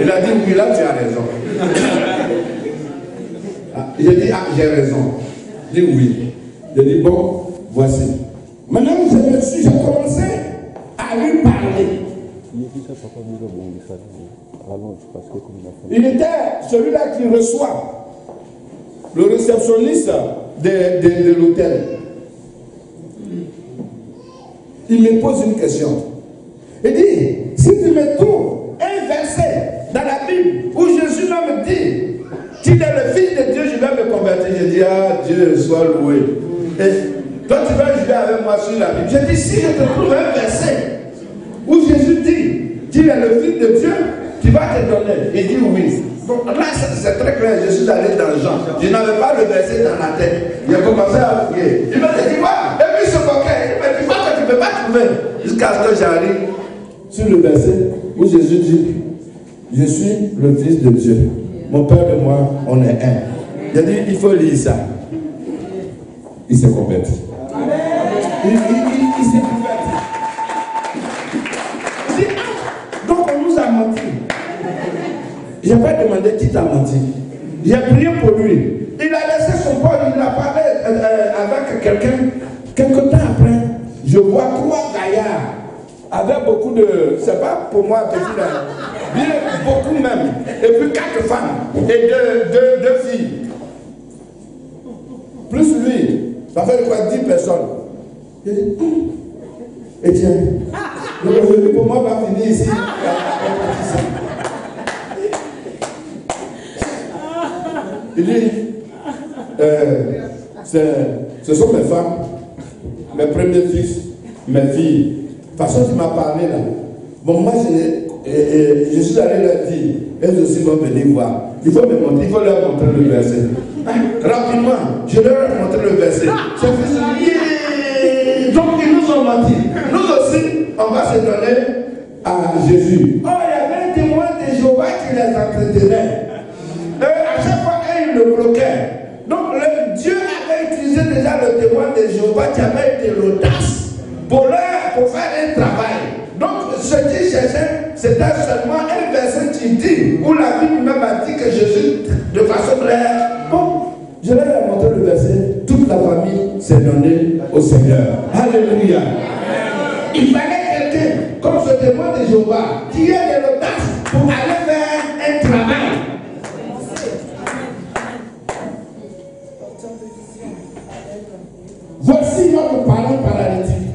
Il a dit, oui, là tu as raison. Ah, J'ai dit, ah, j'ai raison. Il dit oui. J'ai dit, bon, voici. Maintenant, je me suis, j'ai commencé à lui parler. Il était celui-là qui reçoit le réceptionniste de, de- l'hôtel. Il me pose une question. Il dit, si tu me trouves un verset dans la Bible où Jésus va me dire qu'il est le Fils de Dieu, je vais me convertir. Je dis, ah Dieu soit loué. Et toi, tu vas jouer avec moi sur la Bible. Je dis, si je te trouve un verset où Jésus dit qu'il est le Fils de Dieu, tu vas te donner. Il dit oui. Là, c'est très clair. Je suis allé dans Jean. Je n'avais pas le verset dans la tête. Il a commencé à prier. Il m'a dit, vois, et puis ce coquin, il m'a dit, que tu ne peux pas trouver. Jusqu'à ce que j'arrive sur le verset où Jésus dit, je suis le Fils de Dieu. Mon Père et moi, on est un. Il a dit, il faut lire ça. Il s'est converti. Il, il- Je n'ai pas demandé qui t'a menti. J'ai prié pour lui. Il a laissé son corps, il a parlé euh, euh, avec quelqu'un. Quelque temps après, je vois trois gaillards avec beaucoup de. C'est pas pour moi, petit là. Bien, beaucoup même. Et puis quatre femmes et deux, deux, deux filles. Plus lui. Ça fait quoi 10 personnes. Hum, Etienne, le pour moi va finir ici. Il dit, euh, ce sont mes femmes, mes premiers fils, mes filles. De toute façon, tu m'as parlé là. Bon, moi, je, je suis allé leur dire, elles aussi vont venir voir. Il faut, me montrer, il faut leur montrer le verset. Ah, Rapidement, je leur ai montré le verset. Fait, yeah! Donc, ils nous ont menti. Nous aussi, on va se donner à Jésus. Oh, il y avait un témoin de Jéhovah qui les entretenait. Euh, à chaque fois, le bloquait. Donc, le Dieu avait utilisé déjà le témoin de Jéhovah qui avait été l'audace pour, leur, pour faire un travail. Donc, ce qu'il cherchait, c'était seulement un verset qui dit, où la Bible même a dit que Jésus, de façon claire, bon, je leur ai montré le verset, toute la famille s'est donnée au Seigneur. Alléluia. Il fallait quelqu'un, comme ce témoin de Jéhovah, qui ait de l'audace pour aller faire un travail. Voici notre parent paralytique.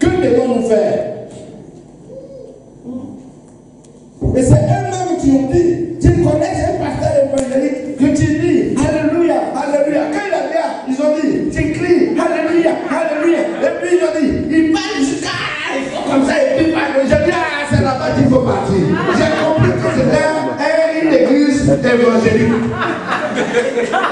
Que devons-nous faire? Et c'est eux-mêmes qui ont dit, tu connais un pasteur évangélique que tu dis, Alléluia, Alléluia. Quand il a dit, ils ont dit, tu cries, Alléluia, Alléluia. Et puis ils ont dit, il parle jusqu'à, il faut comme ça, et puis il parle. J'ai dit, ah, c'est là-bas qu'il faut partir. J'ai compris que c'était une église évangélique.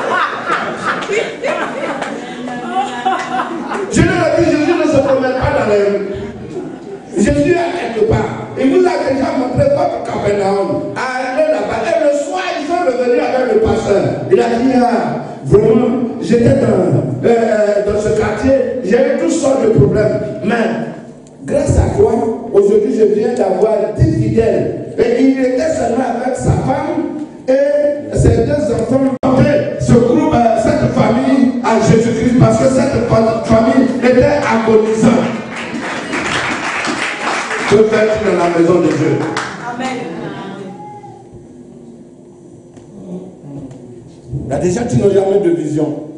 Il vous a déjà montré votre Capernaum. Allez là-bas. Et le soir, ils sont revenus avec le pasteur. Il a dit, ah, vraiment, j'étais dans, euh, dans ce quartier, j'ai eu toutes sortes de problèmes. Mais, grâce à toi, aujourd'hui, je viens d'avoir 10 fidèles. Et il était seulement avec sa femme et ses deux enfants. Ce groupe, euh, cette famille à Jésus-Christ, parce que cette fa- famille était agonisante peut faire dans la maison de Dieu. Il y a des gens qui n'ont jamais de vision.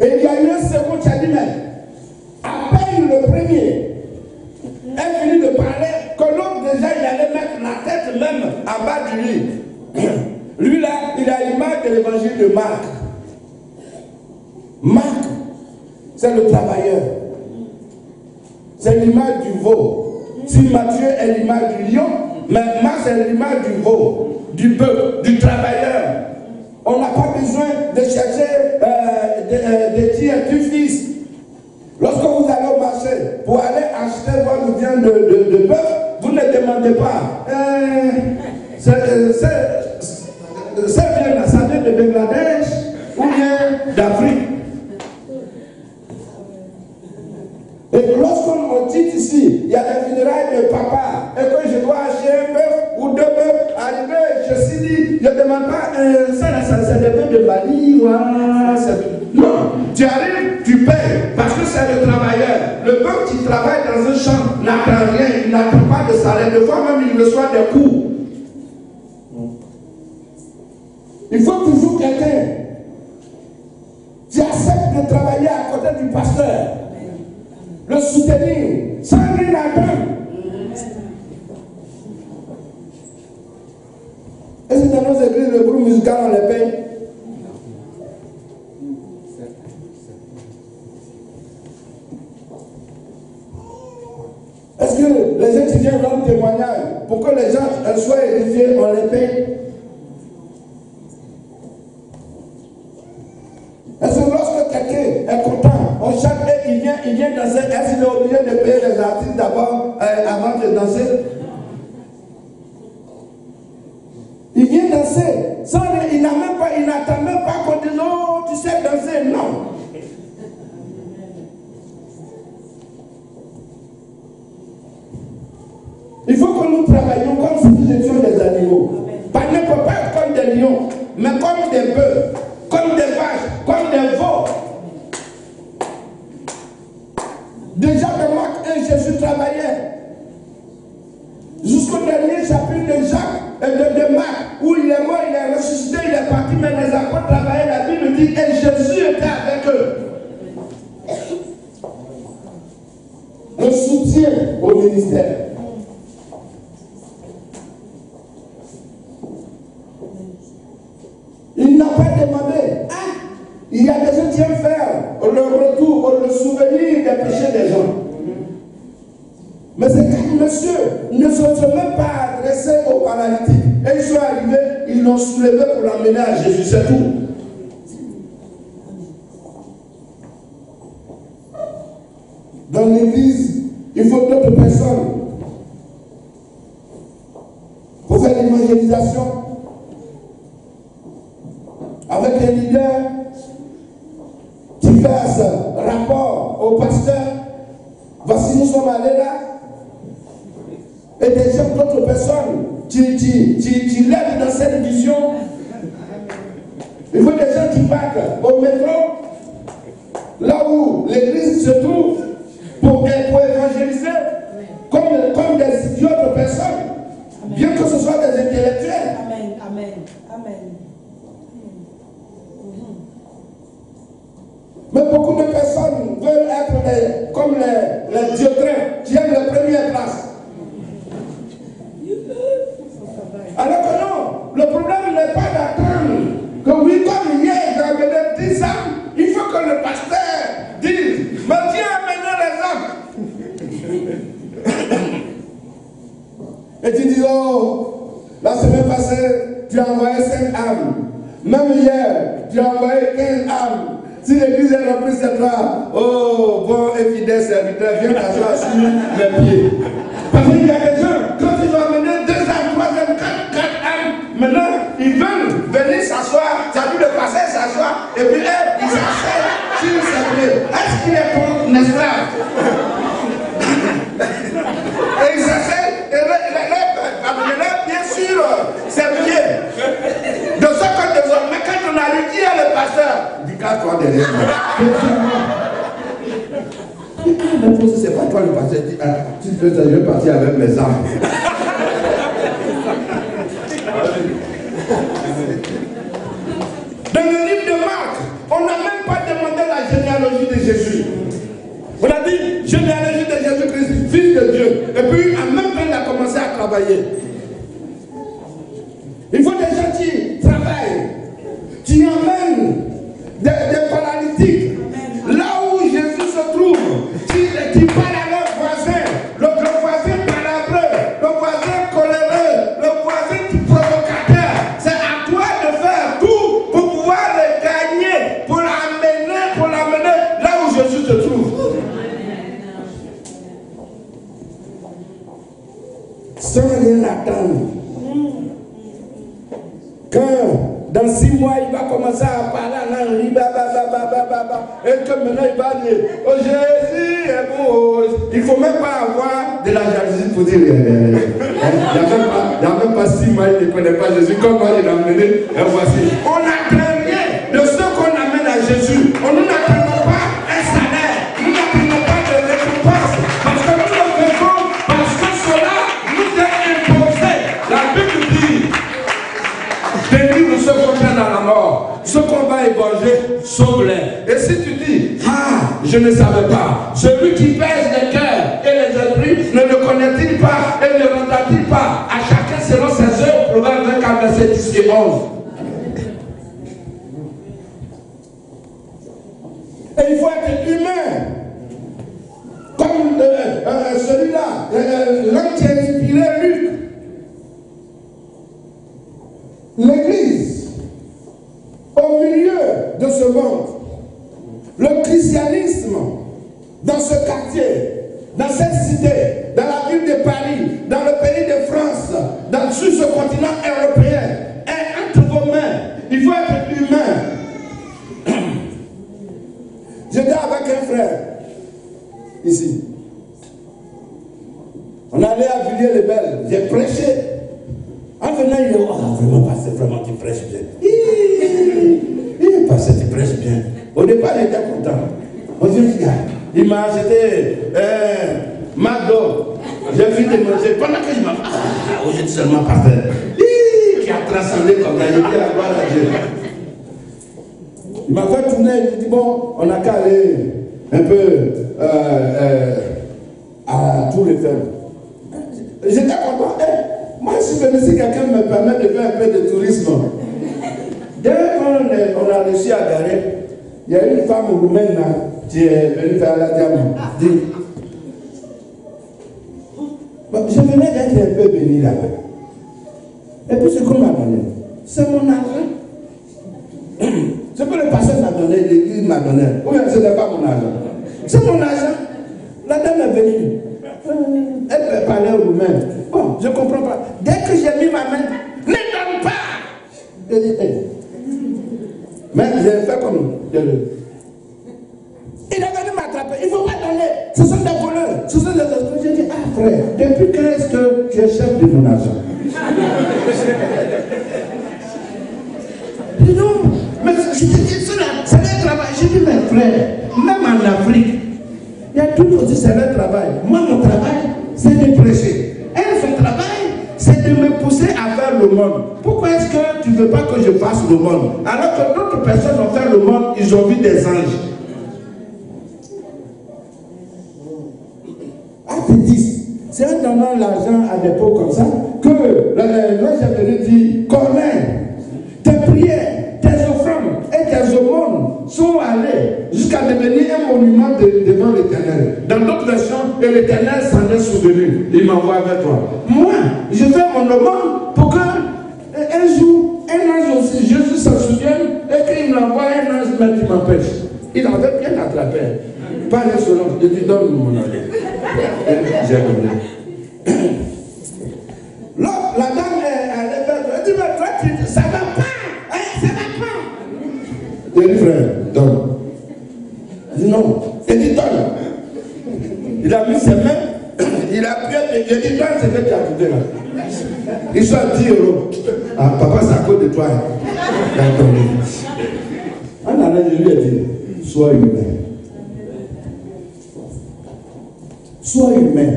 Et il y a eu un second qui a dit, mais à peine le premier est fini de parler, que l'autre déjà il allait mettre la tête même en bas du lit. Lui là, il a l'image de l'évangile de Marc. Marc, c'est le travailleur. C'est l'image du veau. Si Matthieu est l'image du lion, mais Marc c'est l'image du veau, du bœuf, du travailleur. On n'a pas besoin de chercher euh, de, euh, dire du fils. Lorsque vous allez au marché pour aller acheter votre viande de, de, de vous ne demandez pas. Euh, c'est- euh, viande-là, ça vient de Bangladesh ou bien d'Afrique. Et lorsqu'on dit ici, il y a des funérailles de papa, et que je dois acheter un bœuf ou deux bœufs, arriver, je suis dit, je ne demande pas, euh, ça, là, ça c'est des bœufs de c'est- Non, tu arrives, tu payes, parce que c'est le travailleur. Le bœuf qui travaille dans un champ n'attend rien, il n'attend pas de salaire, de fois même il reçoit des coups. Il faut toujours quelqu'un qui accepte de travailler à côté du pasteur le soutenir, sans rien attendre. Est-ce que dans nos églises, le groupe musical, on les paye Est-ce que les étudiants donnent témoignage pour que les gens soient édifiés, on les paye d'abord euh, avant de danser? Il vient danser. Sans, il n'a même pas, il n'attend même pas qu'on dise oh, tu sais danser. Non. Il faut que nous travaillions comme si nous étions des animaux. Pas, pas comme des lions, mais comme des bœufs, comme des vaches, comme des veaux. Sur ce continent européen, est entre vos mains. Il faut être humain. J'étais avec un frère ici. On allait à Villiers-les-Belles. J'ai prêché. En venant, il dit, oh, vraiment, pasteur, vraiment, tu prêches bien. Hi, pasteur, tu prêches bien. Au départ, il était content. On dit, regarde, il m'a acheté un McDo. J'ai fini de manger. Pendant que je m'en ah, aujourd'hui seulement pasteur. Hi, qui a transcendé comme ça. Il dit, la gloire à Dieu. Il m'a fait tourner, il dit, bon, on n'a qu'à aller un peu euh, euh, à tous les fermes. J'étais content. Eh, moi, je suis venu si quelqu'un me permet de faire un peu de tourisme. Dès qu'on a réussi à garer, il y a une femme roumaine là, qui est venue faire la diamant. Dit, Bon, je venais d'être un peu béni là-bas. Et puis ce qu'on m'a donné, c'est mon argent. Ce que le pasteur m'a donné, l'église m'a donné, ou bien ce n'est pas mon argent. C'est mon argent. La dame est venue. Euh, Elle peut parler au roumain. Bon, je ne comprends pas. Dès que j'ai mis ma main, ne donne pas. Je dis, hey. Mais j'ai fait comme. Il est venu m'attraper. Il ne faut pas donner. Ce sont des voleurs. Ce sont des esprits. J'ai dit, ah frère, depuis quand est-ce que tu es chef de mon argent dit non, mais dis c'est leur travail. J'ai dit, mais frère, même en Afrique, il y a toujours dit c'est leur travail. Moi, mon travail, c'est de prêcher. Elle, son travail, c'est de me pousser à faire le monde. Pourquoi est-ce que tu ne veux pas que je fasse le monde? Alors que d'autres personnes ont fait le monde, ils ont vu des anges. Acte 10. C'est en donnant l'argent à des pauvres comme ça que l'ange dire Corneille, tes prières, tes offrandes et tes aumônes sont allées jusqu'à devenir un monument de- devant l'éternel. Dans d'autres versions, l'éternel s'en est souvenu. Il m'envoie avec toi. Moi, je fais mon aumône pour que euh, un jour, un ange aussi, Jésus s'en souvienne et qu'il m'envoie un ange mais qui m'empêche. Il avait bien attrapé. Pas l'insolence. Je dis donne mon argent. J'ai la dame est allée vers toi. Elle dit, mais toi, tu, ça va pas. Hein, ça va pas. J'ai dit, frère, donne. Elle dit, non. Elle dit, donne. Il a mis ses mains. Il a prié. J'ai dit, donne ce que tu as trouvé là. Il soit 10 euros. Ah, papa, c'est à cause de toi. Il a donné. En allant, je lui ai dit, sois humain. Sois humain.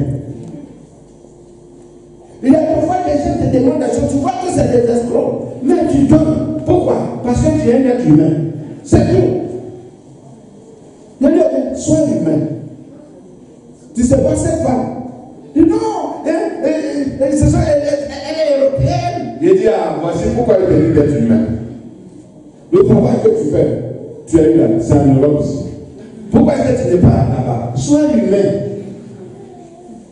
A parfois des gens te demandent des choses, tu vois que c'est des escrocs, mais tu donnes. Pourquoi Parce que tu es un être humain. C'est tout. Sois humain. Tu sais pas femme. Il dit non, elle- elle est européenne. Il dit, ah, voici pourquoi il est d'être humain. Le travail que tu fais, tu as eu là, c'est en Europe aussi. Pourquoi est-ce que tu n'es pas là-bas Sois humain.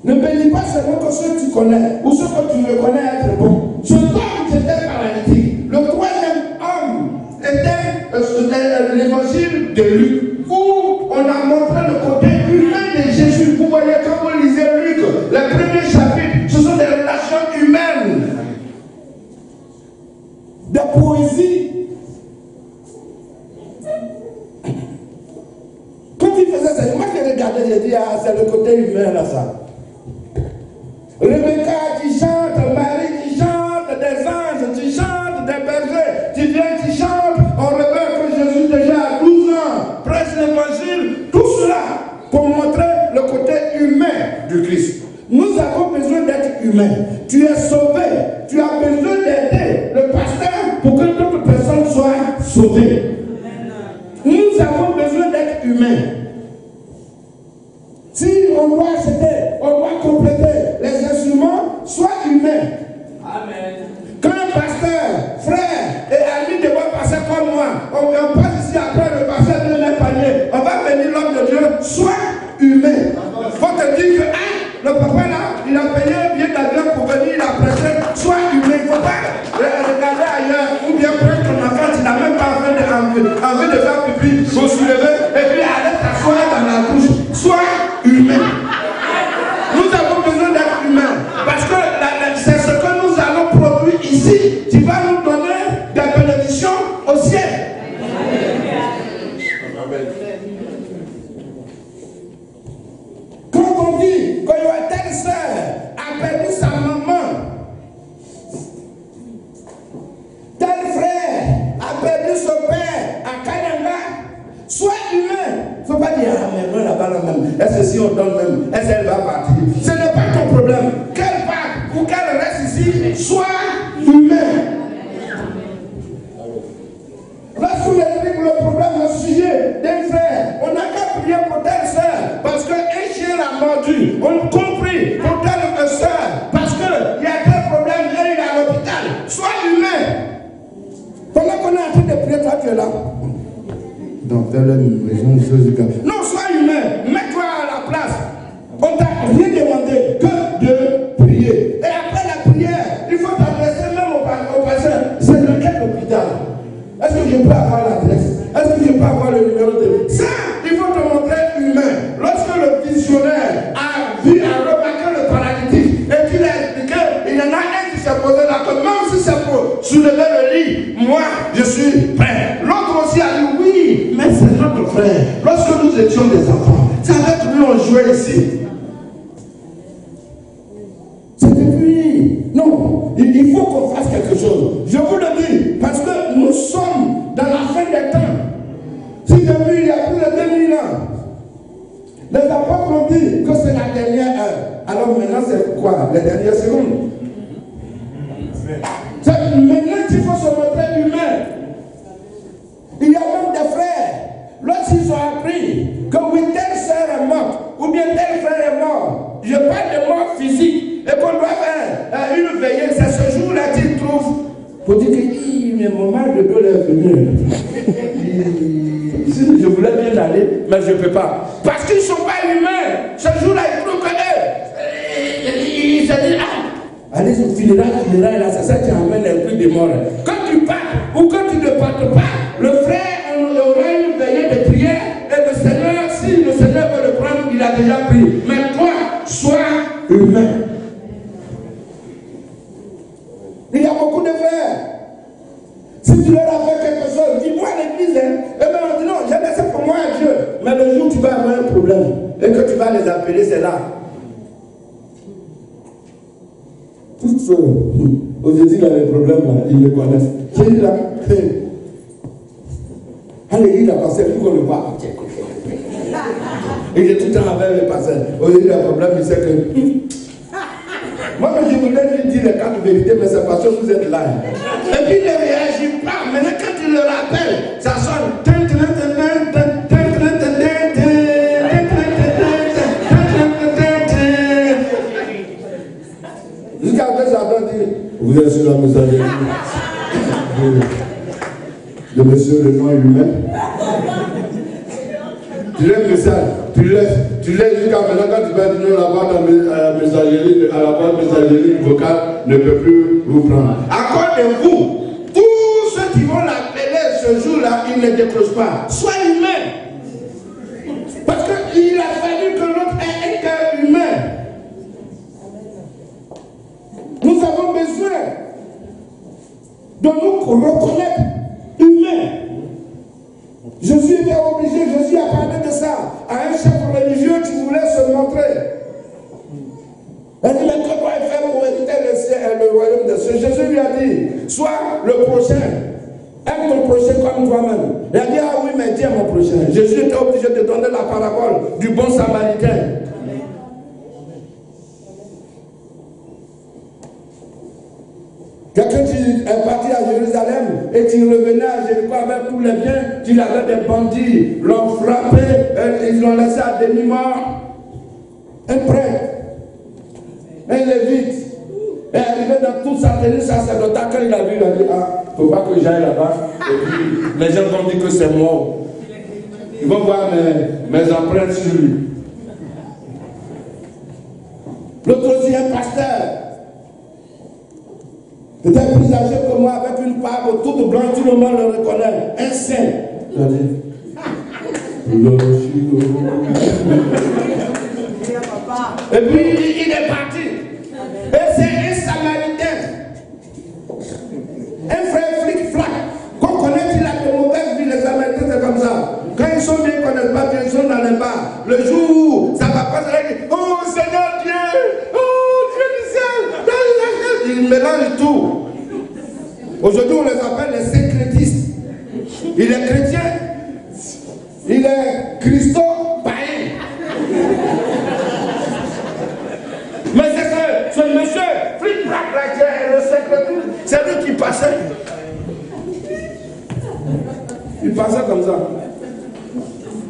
Ne bénis pas seulement que ceux que tu connais ou ceux que tu reconnais être bons. Ce homme était paralytique, le troisième homme était euh, euh, l'évangile de Luc, où on a montré le côté humain de Jésus. Vous voyez, quand vous lisez Luc, les premiers chapitres, ce sont des relations humaines, de poésie. Quand il faisait ça, moi qui regardais, j'ai dit, ah, c'est le côté humain là, ça. Rebecca qui chante, Marie qui chante, des anges qui chantent, des bergers qui viennent qui chantent. On révèle que Jésus déjà à 12 ans prêche l'évangile. Tout cela pour montrer le côté humain du Christ. Nous avons besoin d'être humains. Tu es sauvé. Tu as besoin d'aider le pasteur pour que d'autres personnes soient sauvées. Nous avons besoin d'être humains. Si on doit acheter, on doit compléter les instruments, sois humain. Quand un pasteur, frère et ami de voir passer comme moi, on, on passe ici après le pasteur de un panier, on va venir l'homme de Dieu, sois humain. Faut te dire que hein, le papa là, il a payé un billet d'avion pour venir, il a sois humain. Il ne faut pas regarder ailleurs ou bien prendre ton enfant, tu n'as même pas envie de, envie de faire pipi, là même. Est-ce que si on donne même, est-ce qu'elle va partir? Ce n'est pas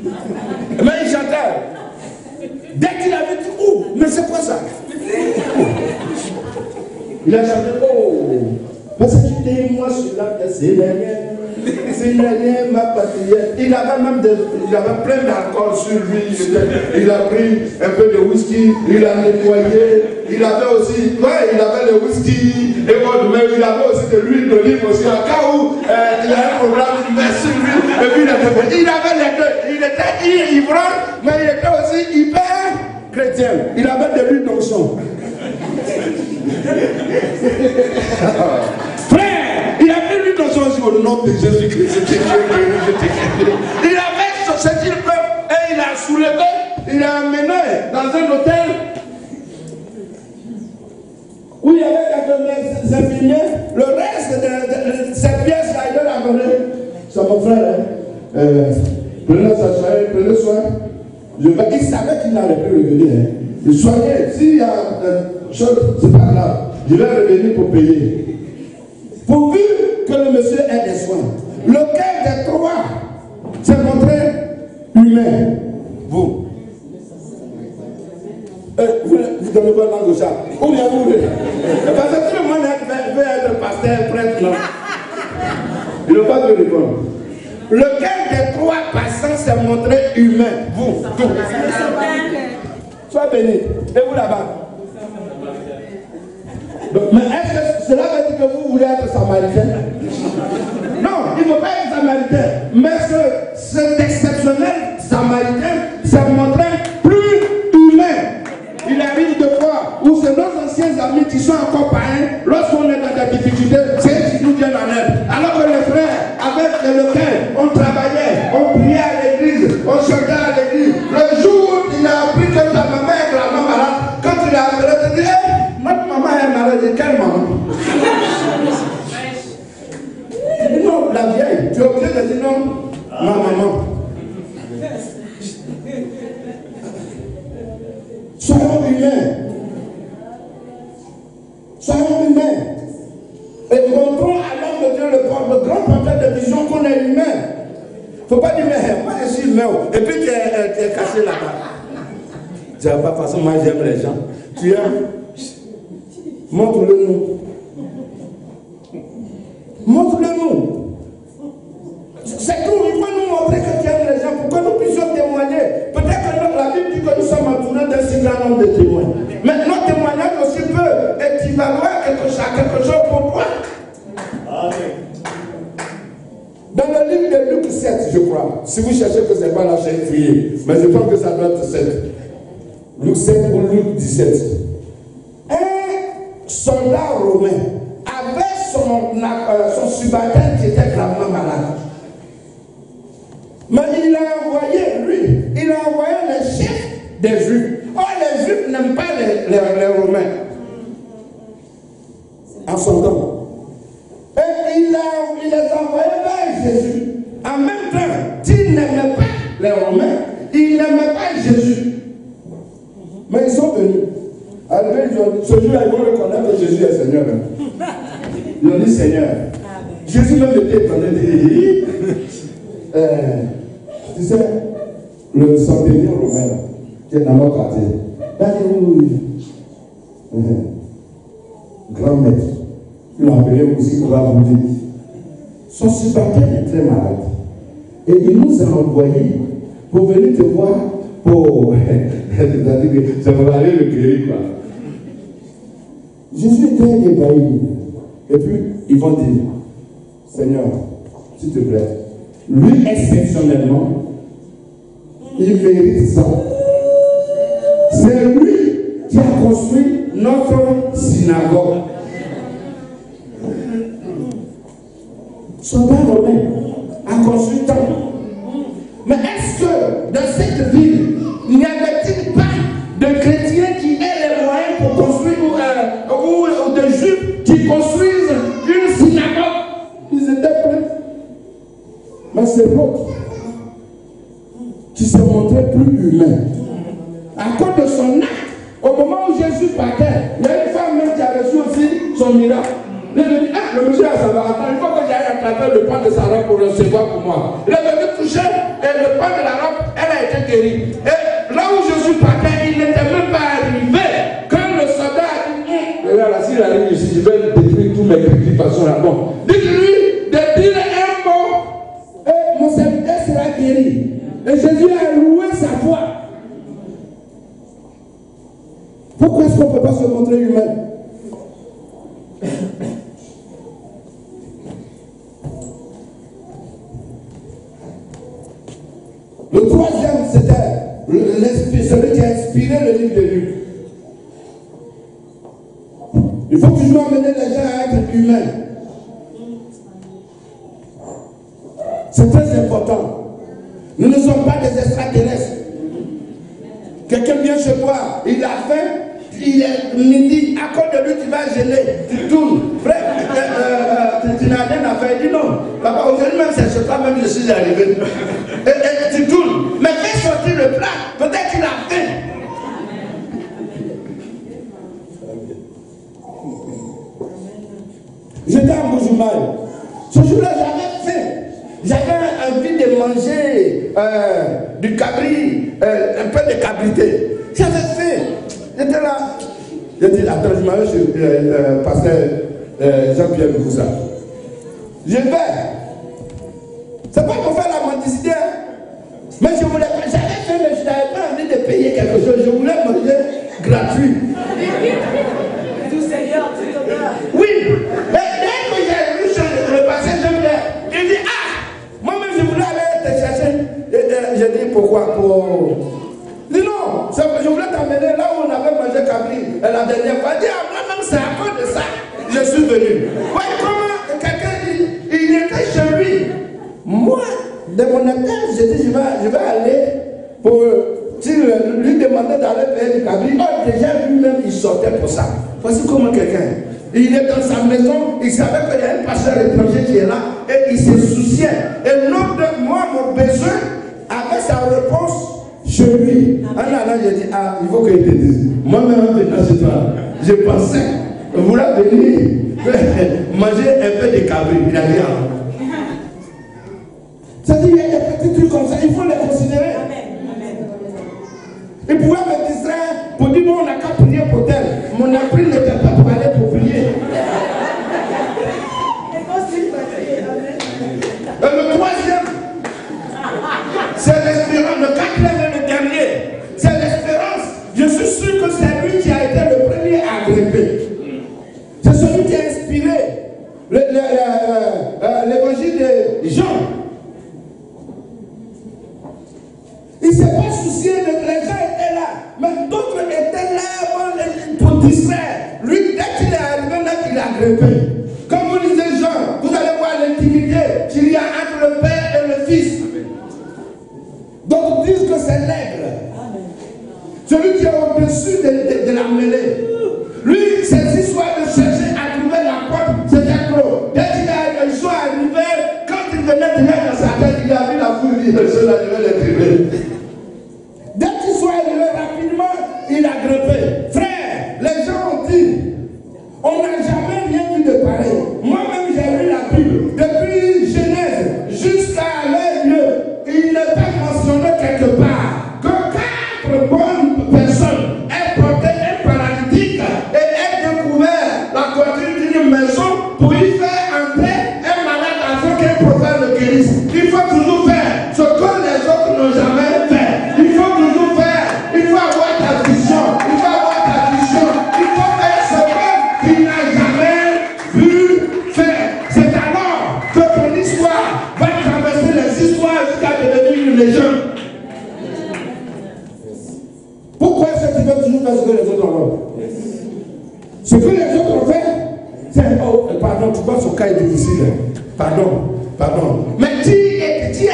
Mais il chantait. Dès qu'il avait dit, oh, mais c'est quoi ça? Il a chanté, oh, parce que tu moi celui-là, c'est le mien. C'est le mien, ma patrie. Il avait même il avait plein d'alcool sur lui. Il a pris un peu de whisky, il a nettoyé. Il avait aussi, ouais, il avait le whisky, et bon, mais il avait aussi de l'huile d'olive aussi, en cas où euh, il y un problème, il sur lui, et puis il était Il avait les deux. Il était ivrogne, mais il était aussi hyper chrétien. Il avait de l'huile d'onction. Frère, il avait lu dans son au nom de Jésus-Christ. Il avait son petit peuple et il a soulevé, il a amené dans un hôtel où il y avait quelques infirmiers. Le reste de, cette pièce-là, il l'a donné. C'est mon frère. hein. Euh, prenez soin, prenez soin. Il savait qu'il n'allait plus revenir. Hein. Il soignait. S'il y a une chose, c'est pas grave. Je vais revenir pour payer. Pourvu que le monsieur ait des soins. Lequel des trois s'est montré humain Vous. Euh, vous, vous donnez pas langue au chat. Ou bien vous voulez. Parce que tout le monde veut, être pasteur, prêtre, non. Il ne pas de répondre. Lequel des trois passants s'est montré humain? Vous, tous. Sois béni. Et vous là-bas? Mais est-ce que cela veut dire que vous voulez être samaritain? Non, il ne faut pas être samaritain. Mais ce, cet exceptionnel samaritain s'est montré plus. Il arrive de fois où c'est nos anciens amis qui sont encore païens, lorsqu'on est dans des difficultés, c'est qui nous viennent en aide. Alors que les frères, avec lesquels on travaillait, on priait à l'église, on chantait à l'église, le jour où il a appris que sa maman est gravement malade, quand il a appelé, il a dit, notre maman est malade, quelle maman non, la vieille. Tu es obligé de dire non, ma maman. Faut pas dire, mais hey, moi je suis oh. Et puis tu es, euh, es caché là-bas. Tu n'as pas façon, moi j'aime les gens. Tu es. Montre-le nous. Montre-le nous. C'est tout, il faut nous montrer que tu aimes les gens pour que nous puissions témoigner. Peut-être que la Bible dit que nous sommes entourés d'un si grand nombre de témoins. Mais notre témoignage aussi peut équivaloir quelque chose, à quelque chose pour toi. Dans le livre de Luc 7, je crois, si vous cherchez que ce n'est pas là, j'ai fouillé. Mais je pense que ça doit être 7. Luc 7 ou Luc 17. Un soldat romain avait son, euh, son subalterne qui était gravement malade. Mais il a envoyé, lui, il a envoyé le chef des Juifs. Or, les Juifs n'aiment pas les, les- les Romains. En son temps. Il, a, il les vers Jésus. En même temps, s'il n'aimait pas les Romains, il n'aimait pas Jésus. Mais ils sont venus. Arrivé, ils ont ce jour-là, ils vont reconnaître que Jésus est Seigneur. Ils ont dit Seigneur. Jésus même était tu sais, le centenier romain qui est dans notre quartier, Grand maître, il l'a appelé aussi grand maître. Son subalterne est très malade. Et il nous a envoyés pour venir te voir pour. Ça va aller le guérir, quoi. Jésus était ébahi. Et puis, ils vont dire Seigneur, s'il te plaît, lui exceptionnellement, il mérite ça. C'est lui qui a construit notre synagogue. Soldat romain a construit tant. Mais est-ce que dans cette ville, il n'y avait-il pas de chrétiens qui aient les moyens pour construire ou, euh, de juifs qui construisent une synagogue? Ils étaient prêts. Mais c'est l'autre qui se montrait plus humain. Sa robe pour recevoir pour moi. Il est venu toucher et le pan de la robe, elle a été guérie. Et là où je suis parti, il n'était même pas arrivé. Quand le soldat a dit, regarde là, s'il arrive ici, je vais détruire tous mes crédits de façon là. Bon, dites-lui de dire un mot et mon serviteur sera guéri. Et Jésus a loué sa foi. Pourquoi est-ce qu'on ne peut pas se montrer humain? C'est très important. Nous ne sommes pas des extraterrestres. Quelqu'un vient chez toi, il a faim, il est midi, à cause de lui, tu vas geler, tu tournes. Frère, euh, euh, tu, tu n'as rien à faire. Il dit non. Papa, aujourd'hui même, c'est chez toi même, je suis arrivé. Et, et tu tournes. Mais fais sortir le plat. Peut-être qu'il a faim. J'étais à Boujoumaï. Ce jour-là, j'avais faim. J'avais envie de manger euh, du cabri, euh, un peu de cabrité. J'avais faim. J'étais là. J'ai dit, attends, je m'arrête sur euh, euh, pasteur Jean-Pierre Boussa. Je vais. C'est pas pour faire la mendicité. hein. Mais je voulais. J'avais faim, mais je n'avais pas envie de payer quelque chose. Je voulais manger gratuit. Pourquoi Pour? Dit Non, je voulais t'emmener là où on avait mangé Cabri la dernière fois. Il dit Ah, moi-même c'est à cause de ça. Je suis venu. Ouais, comment quelqu'un dit Il était chez lui. Moi, de mon état, j'ai dit Je vais, je vais aller pour. Lui demandait d'aller payer du cabri, oh, déjà lui-même il sortait pour ça. Voici comment quelqu'un. Il est dans sa maison, il savait qu'il y a un pasteur étranger qui est là et il se souciait. Et de moi, mon besoin, avait sa réponse chez lui. En allant, j'ai dit, ah, il faut qu'il te dise. Moi-même, en venant chez toi, je pensais vouloir venir manger un peu de cabri. Il a dit, ah. C'est-à-dire, il y a des petits trucs comme ça, il faut les considérer. Il pouvait me distraire pour dire, bon, on n'a qu'à prier pour tel. Mon esprit n'était pas pour aller l'évangile de Jean. Il ne s'est pas soucié de les gens étaient là, mais d'autres étaient là pour distraire. Lui, dès qu'il est arrivé là, il a grimpé. Comme vous lisez Jean, vous allez voir l'intimité qu'il y a entre le Père et le Fils. D'autres disent que c'est l'aigle. Celui qui est au-dessus de, de- de la mêlée. Lui, ses histoires de mettre dans sa tête, il a vu la foule, il dit, ceux-là, les priver. Dès qu'ils sont arrivés rapidement, il a grimpé. Frère, les gens ont dit, on n'a jamais tu ce que les autres ont Ce que les autres ont fait, c'est oh, pardon, tu vois, son cas est difficile. hein. Pardon, pardon. Mais qui, est- qui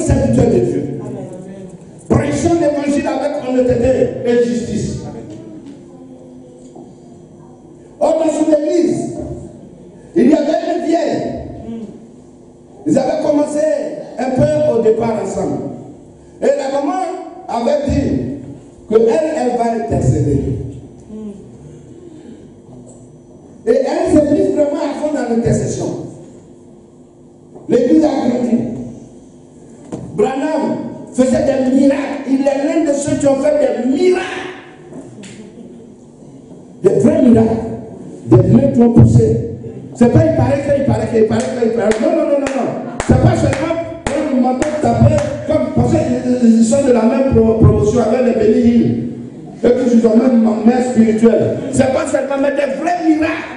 serviteurs de Dieu. Prêchons l'évangile avec honnêteté et justice. C'est pas seulement, des vrais miracles.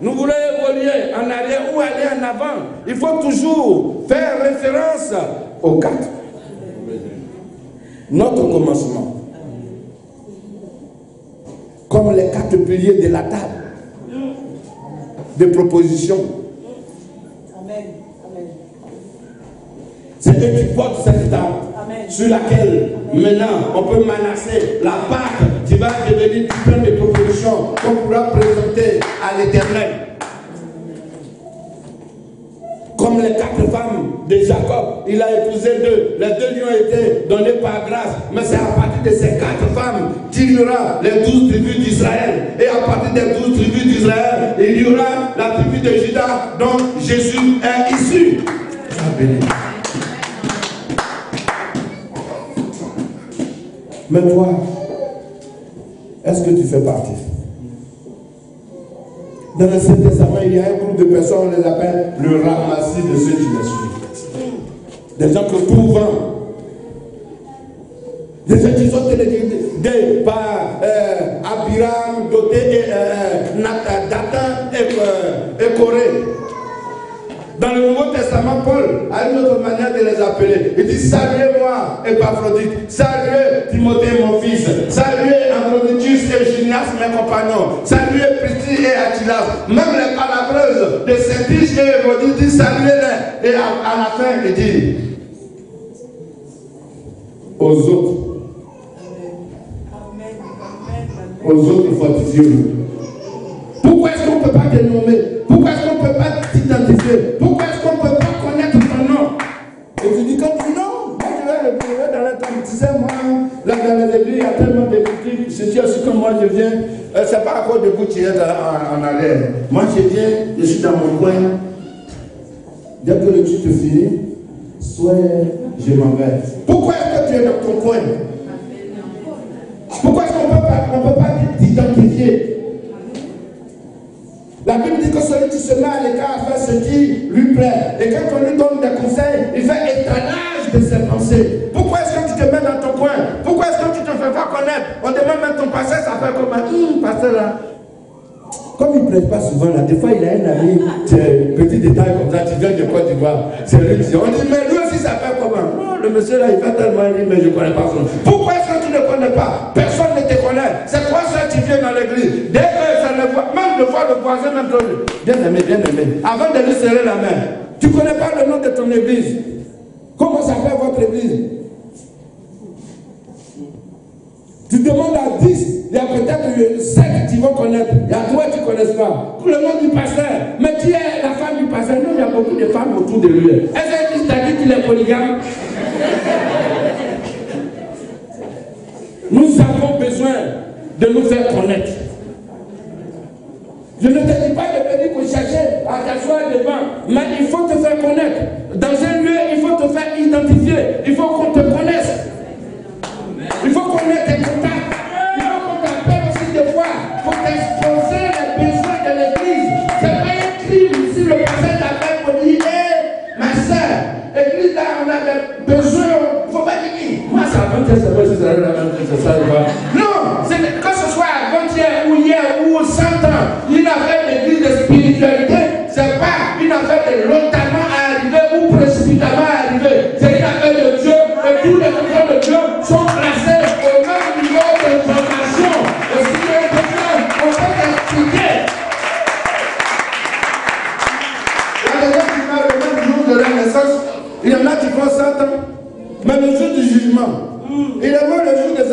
Nous voulons évoluer en arrière ou aller en avant, il faut toujours faire référence aux quatre. Notre commencement. Comme les quatre piliers de la table de propositions. Amen. Amen. C'est eux qui portent cette table Amen. sur laquelle maintenant on peut manasser la part qui va devenir du plan de propositions qu'on pourra présenter à l'éternel. Comme les quatre femmes de Jacob, il a épousé deux. Les deux lui ont été donnés par grâce. Mais c'est à partir de ces quatre femmes qu'il y aura les douze tribus d'Israël. Et à partir des douze tribus d'Israël, il y aura la tribu de Judas dont Jésus est issu. Béni. Mais toi, est-ce que tu fais partie? Dans l'Ancien Testament, il y a un groupe de personnes, on les appelle le ramassis de ceux qui les suivent. Des gens que tout vent. Des gens qui sont téléguidés par euh, Abiram, Doté, euh, Nat- Dathan et, euh, et Corée. Dans le Nouveau Testament, Paul a une autre manière de les appeler. Il dit Saluez-moi, Épaphrodite. Saluez Timothée, mon fils. Saluez Andronitus et Ginias, mes compagnons. Saluez Priscille et Attilas. Même les palabreuses de Saint-Tiche et Évodie dit Saluez-les. Et à, à la fin, il dit Aux autres, Amen. Amen. Amen. aux autres fortifiez-vous. Pourquoi est-ce qu'on ne peut pas te nommer? Pourquoi est-ce qu'on ne peut pas t'identifier? Pourquoi est-ce qu'on ne peut pas connaître ton nom? Et tu dis quand tu non, moi je vais trouver dans le temps. Tu sais, moi, là dans les il y a tellement de dis aussi que moi je viens, euh, c'est pas à cause de vous qui êtes en, en. Moi je viens, je suis dans mon coin. Dès que le culte finit, soit je m'en vais. Pourquoi est-ce que tu es dans ton coin? Pourquoi est-ce qu'on ne peut pas t'identifier? La Bible dit que celui qui se met à l'écart fait ce qui lui plaît. Et quand on lui donne des conseils, il fait étalage de ses pensées. Pourquoi est-ce que tu te mets dans ton coin? Pourquoi est-ce que tu ne te fais pas connaître? On demande même ton pasteur, ça fait comme un hum, pasteur là. Comme il ne prête pas souvent là, des fois il a un ami, c'est petit détail comme ça, tu viens de Côte d'Ivoire. C'est dit, on dit, mais lui aussi ça fait comment? Non, le monsieur là, il fait tellement rire, mais je ne connais pas son nom. Pourquoi est-ce que tu ne connais pas? Personne ne te connaît. C'est toi seul qui viens dans l'église. Dès que ça le voit, même fois le voisin, même toi, bien aimé, bien aimé, avant de lui serrer la main, tu ne connais pas le nom de ton église. Comment s'appelle votre église? Tu demandes à 10, il y a peut-être 5 qui vont connaître. Il y a 3 qui ne connaissent pas. Pour le nom du pasteur. Mais qui est la femme du pasteur? Non, il y a beaucoup de femmes autour de lui. Est-ce qu'il t'a dit qu'il est polygame? Nous avons besoin de nous faire connaître. Je ne te dis pas de venir pour chercher à t'asseoir devant, mais il faut te faire connaître. Dans un lieu, il faut te faire identifier. Il faut qu'on te connaisse. Non, c'est que que ce soit avant-hier ou hier ou 100 ans, une affaire d'église de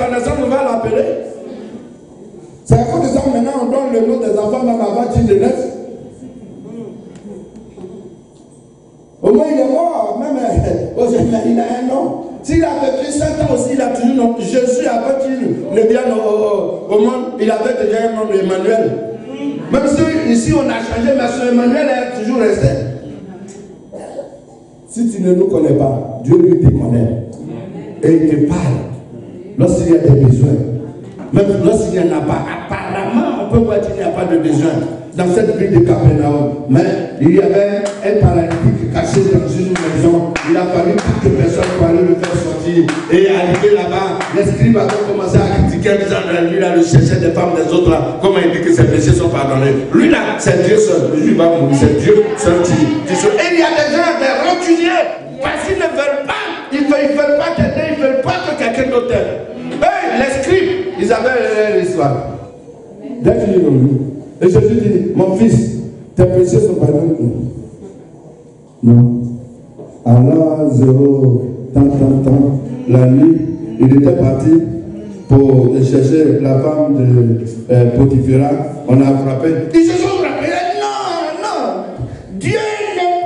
de on va l'appeler. C'est à cause de ça maintenant on donne le nom des enfants même avant qu'ils ne naissent. Au moins il est mort, même euh, États, il a un nom. S'il avait pris 100 ans aussi, il a toujours nom. Jésus, avant qu'il ne vienne au, au- monde, il avait déjà un nom d'Emmanuel. Même si ici on a changé, mais son Emmanuel est toujours resté. Si tu ne nous connais pas, Dieu lui te connaît. Et il te parle lorsqu'il y a des besoins. Même lorsqu'il n'y en a pas, apparemment, on peut voir qu'il n'y a pas de besoin dans cette ville de Capernaum. Mais il y avait un paralytique caché dans une maison. Il a fallu que personne pour aller le faire sortir. Et arrivé là-bas, les scribes avaient commencé à critiquer en disant lui là, le cherchait des femmes des autres là. Comment il dit que ses péchés sont pardonnés? Lui là, c'est Dieu seul. Lui va mourir, c'est Dieu seul. Et il y a des gens, des rotuliers, parce qu'ils ne leur histoire. Dès l'ont lu, et Jésus dit, mon fils, tes péchés sont pardonnés. Non. Alors, zéro, tant, tant, tant, la nuit, il était parti pour chercher la femme de euh. On a frappé. Ils se sont frappés. Non, non. Dieu,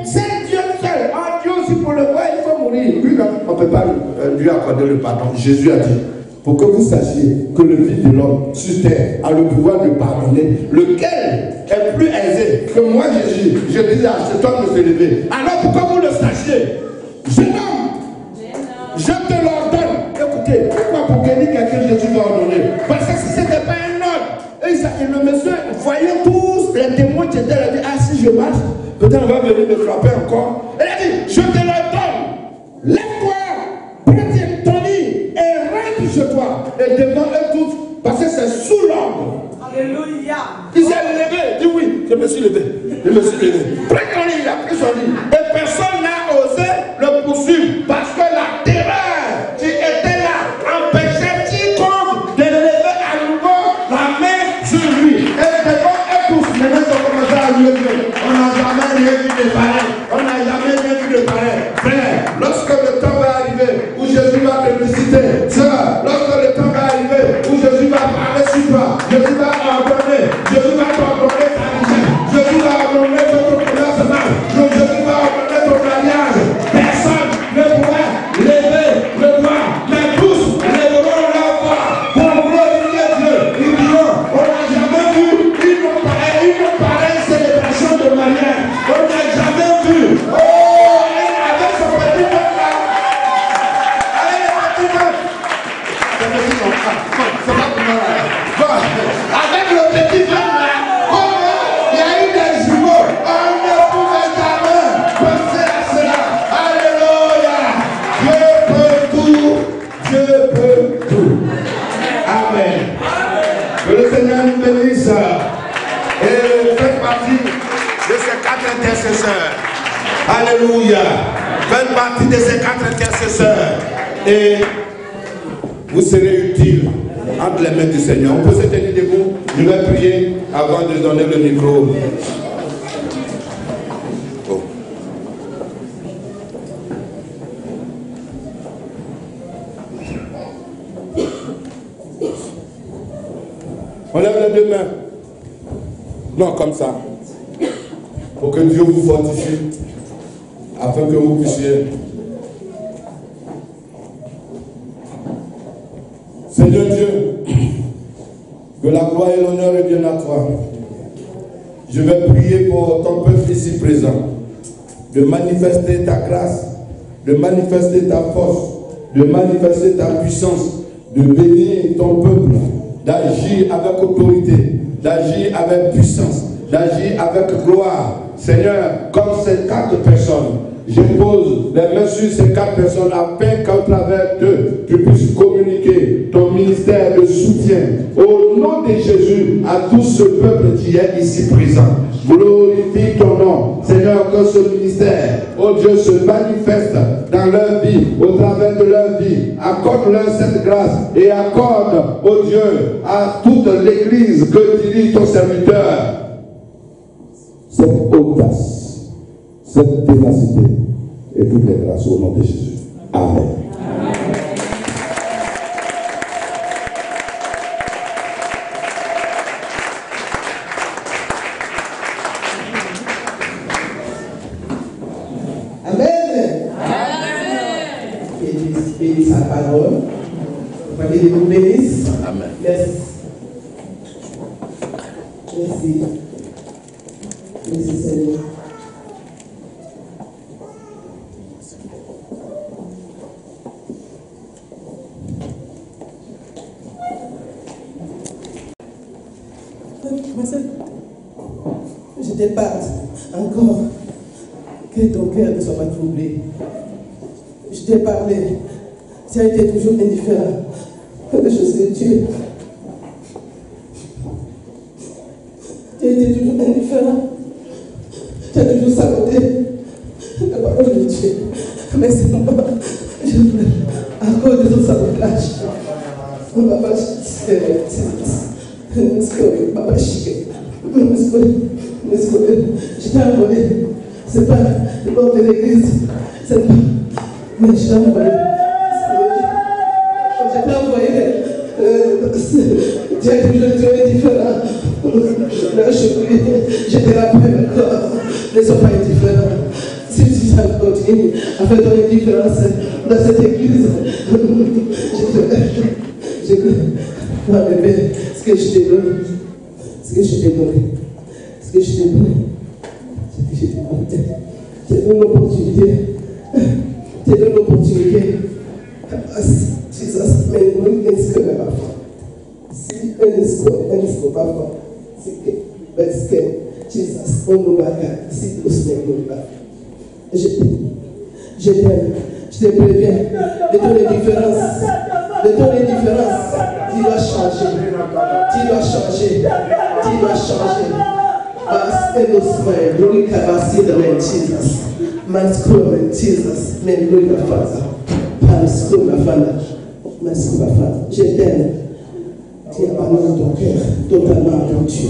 c'est Dieu seul. Ah, Dieu aussi pour le voir, il faut mourir. Lui, on ne peut pas euh, lui accorder le pardon. Jésus a dit, pour que vous sachiez que le Fils de l'homme sur terre a le pouvoir de pardonner, lequel est plus aisé que moi, Jésus. Je dis à cet homme de se lever. Alors pourquoi vous le sachiez Jeune homme, je te l'ordonne. Écoutez, pourquoi pour guérir quelqu'un, Jésus va ordonner Parce que si ce n'était pas un ordre, et, et le monsieur, voyant tous les témoins qui étaient là, dit Ah, si je marche, peut-être on va venir me frapper encore. Il a dit Je te l'ordonne. Alléluia. Il s'est levé, dit oui, je me suis levé. Je me suis levé. Lit, il a pris son lit. Alléluia. Faites partie de ces quatre intercesseurs. Et vous serez utile entre les mains du Seigneur. On peut se tenir debout. Je vais prier avant de donner le micro. Oh. On lève les deux mains. Non, comme ça. Pour que Dieu vous fortifie. Que vous puissiez. Seigneur Dieu, que la gloire et l'honneur reviennent à toi. Je vais prier pour ton peuple ici présent. De manifester ta grâce, de manifester ta force, de manifester ta puissance, de bénir ton peuple, d'agir avec autorité, d'agir avec puissance, d'agir avec gloire. Seigneur, comme ces quatre personnes, je pose les mains sur ces quatre personnes afin qu'à travers d'eux, tu puisses communiquer ministère de soutien. Au nom de Jésus, à tout ce peuple qui est ici présent. Glorifie ton nom. Seigneur, que ce ministère, oh Dieu, se manifeste dans leur vie, au travers de leur vie. Accorde-leur cette grâce et accorde, oh Dieu, à toute l'église que dirige ton serviteur cette audace, cette ténacité et toutes les grâces au nom de Jésus. Amen. Bénisse, bénisse sa parole. Voyez les nous bénisse. Amen. Merci. Merci. Merci Seigneur. Marcel, je te parle encore que ton cœur ne soit pas troublé. Je t'ai parlé, tu as été toujours indifférent aux choses de Dieu. Tu as été toujours indifférent. Tu as toujours saboté la parole de Dieu. Mais c'est moi, je à cause de ton sabotage. On va pas je t'ai envoyé. C'est pas le bord de l'église. C'est pas. Mais je t'ai envoyé. Je t'ai envoyé. Euh, tu es toujours tu es différent. Là, je, je te rappelle encore. Ne sois pas indifférent. Si tu continues à faire ton indifférence dans cette église, je te. Je te. Ce que je t'ai donné. Ce que je t'ai donné. Ce que je t'ai donné. Ce je t'ai donné. Je te donne l'opportunité. Je te donne l'opportunité. Jesus, mais nous, est-ce que ma foi Si est-ce que, est-ce que ma foi C'est que, parce que Jesus, on nous va si nous va. Je t'aime. Je t'aime. Je te préviens de ton indifférence. De ton indifférence. Tu dois changer. Tu dois changer. Tu dois changer. Mãe Jesus. Jesus, glória Father. Mas como Father. Mas como Father. Je t'aime. Tu abandonnes ton cœur totalement à Dieu.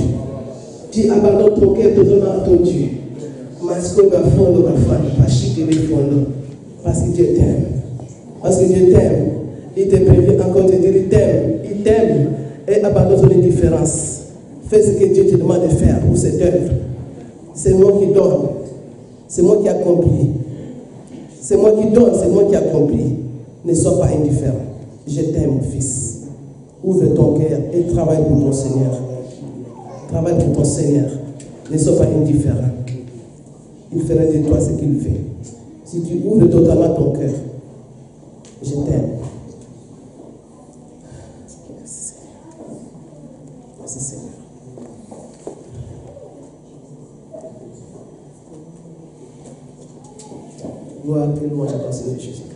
Tu abandonnes ton cœur totalement à ton Dieu. Mas como fundo ma Father, les fonds. Parce que Dieu t'aime. Parce que Dieu. Il te prévient encore de dire il t'aime. Il t'aime. Et abandonne ton indifférence. Fais ce que Dieu te demande de faire pour cette œuvre. C'est moi qui donne. C'est moi qui accomplis. C'est moi qui donne, c'est moi qui accomplis. Ne sois pas indifférent. Je t'aime, mon fils. Ouvre ton cœur et travaille pour ton Seigneur. Travaille pour ton Seigneur. Ne sois pas indifférent. Il fera de toi ce qu'il fait. Si tu ouvres totalement ton cœur, je t'aime. Gloire et louange à ton Seigneur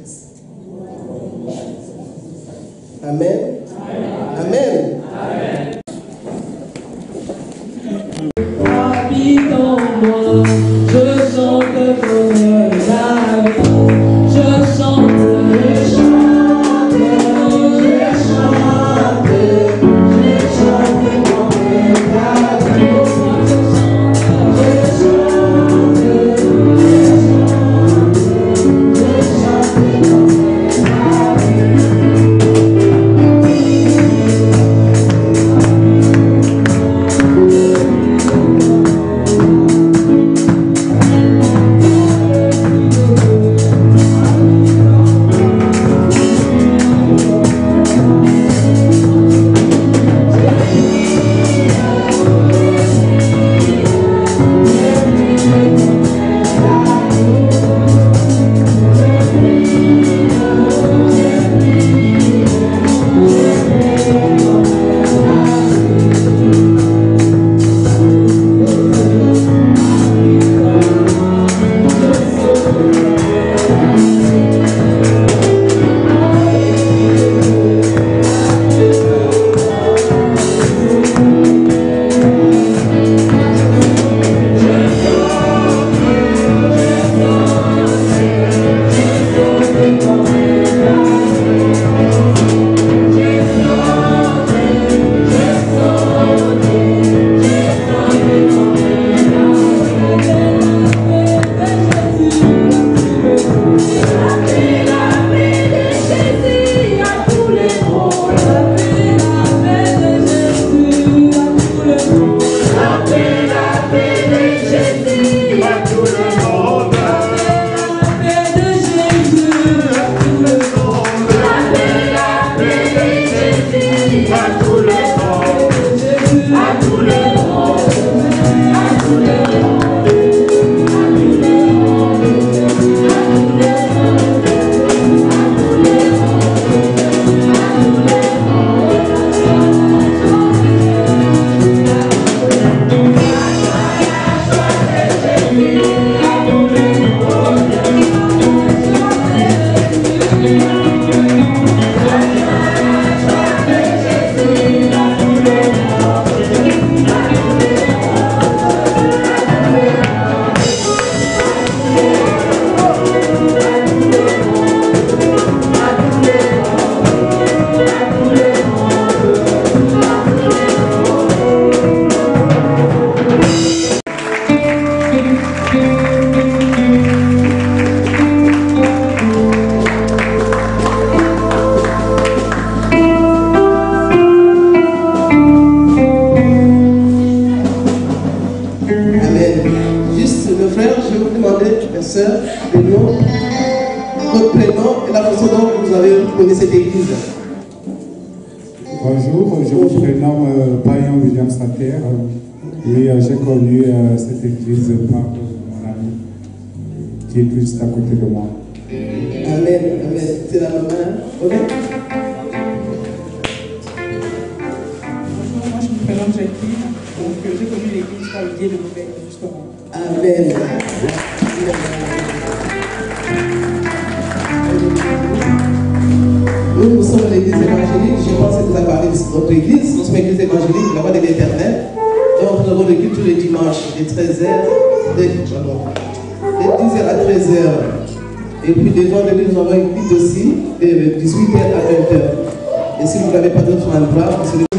sœurs, de nous, votre et la façon dont vous avez connu cette église. Bonjour, je me prénomme euh, Payan William Sater. Oui, euh, euh, j'ai connu euh, cette église par mon ami qui est juste à côté de moi. Amen, amen. C'est la maman. Okay. Bonjour, moi je me prénomme Jackie. Donc euh, j'ai connu l'église par le biais de mon père, justement. Amen. Nous, sommes l'église évangélique. Je pense que vous avez parlé de notre église. Nous sommes l'église évangélique, la voix de l'éternel. Donc, nous avons le tous les dimanches, de 13h, de, pardon, de 10h à 13h. Et puis, des vendredis, nous avons une culte aussi, de 18h à 20h. Et si vous n'avez pas d'autre endroit, c'est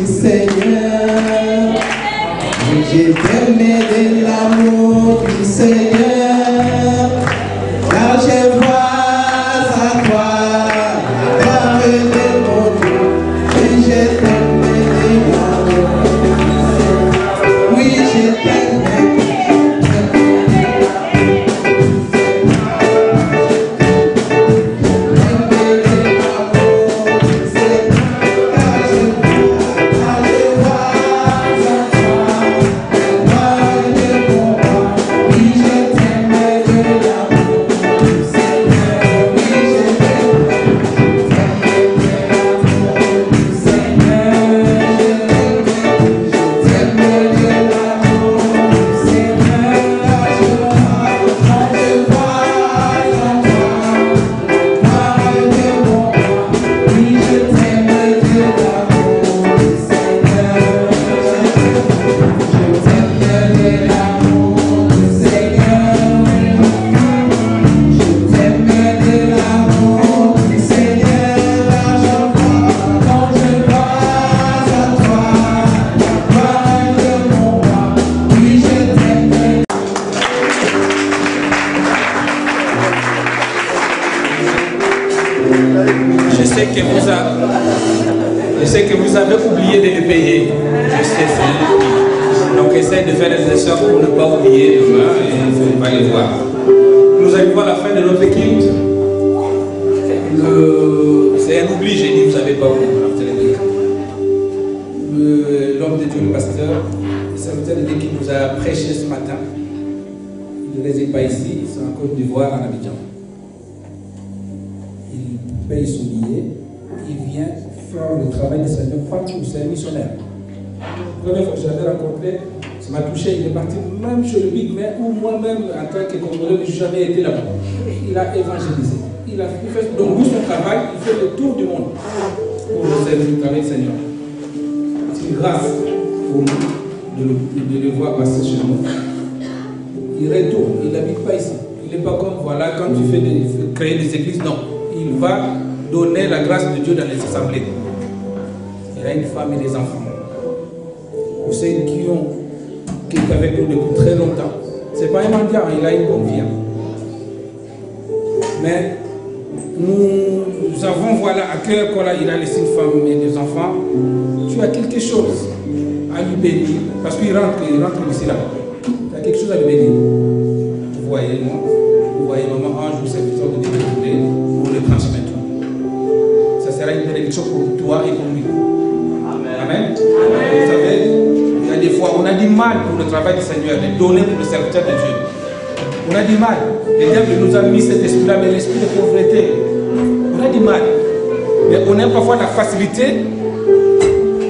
facilité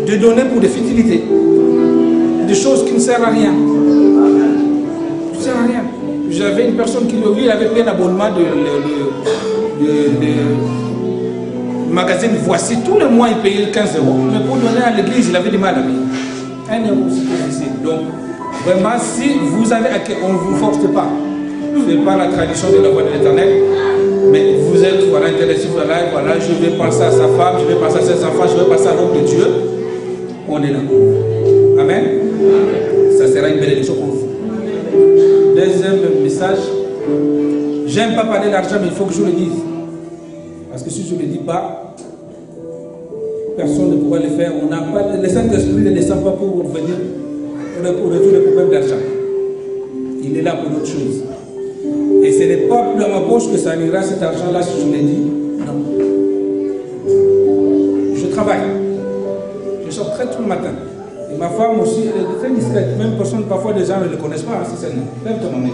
de donner pour des futilités. Des choses qui ne servent à rien. Ne servent à rien. J'avais une personne qui, lui, avait pris un abonnement de, magazine Voici. Tous les mois, il payait 15 euros. Mais pour donner à l'église, il avait du mal à payer. Un euro, c'est. Donc, vraiment, si vous avez on ne vous force pas. Ce n'est pas la tradition de la voix de l'éternel. Mais vous êtes voilà, intéressé, voilà, voilà, je vais penser à sa femme, je vais penser à ses enfants, je vais penser à l'homme de Dieu. On est là. Amen. Ça sera une bénédiction pour vous. Deuxième message. J'aime pas parler d'argent, mais il faut que je le dise. Parce que si je ne le dis pas, personne ne pourra le faire. On le Saint-Esprit ne descend pas pour venir pour résoudre le problème d'argent. Il est là pour d'autres choses ça n'ira cet argent-là si je l'ai dit Non. Je travaille. Je sors très tout le matin. Et ma femme aussi, elle est très discrète. Même personne, parfois, des gens ne le connaissent pas, hein, c'est celle-là. Ton nom,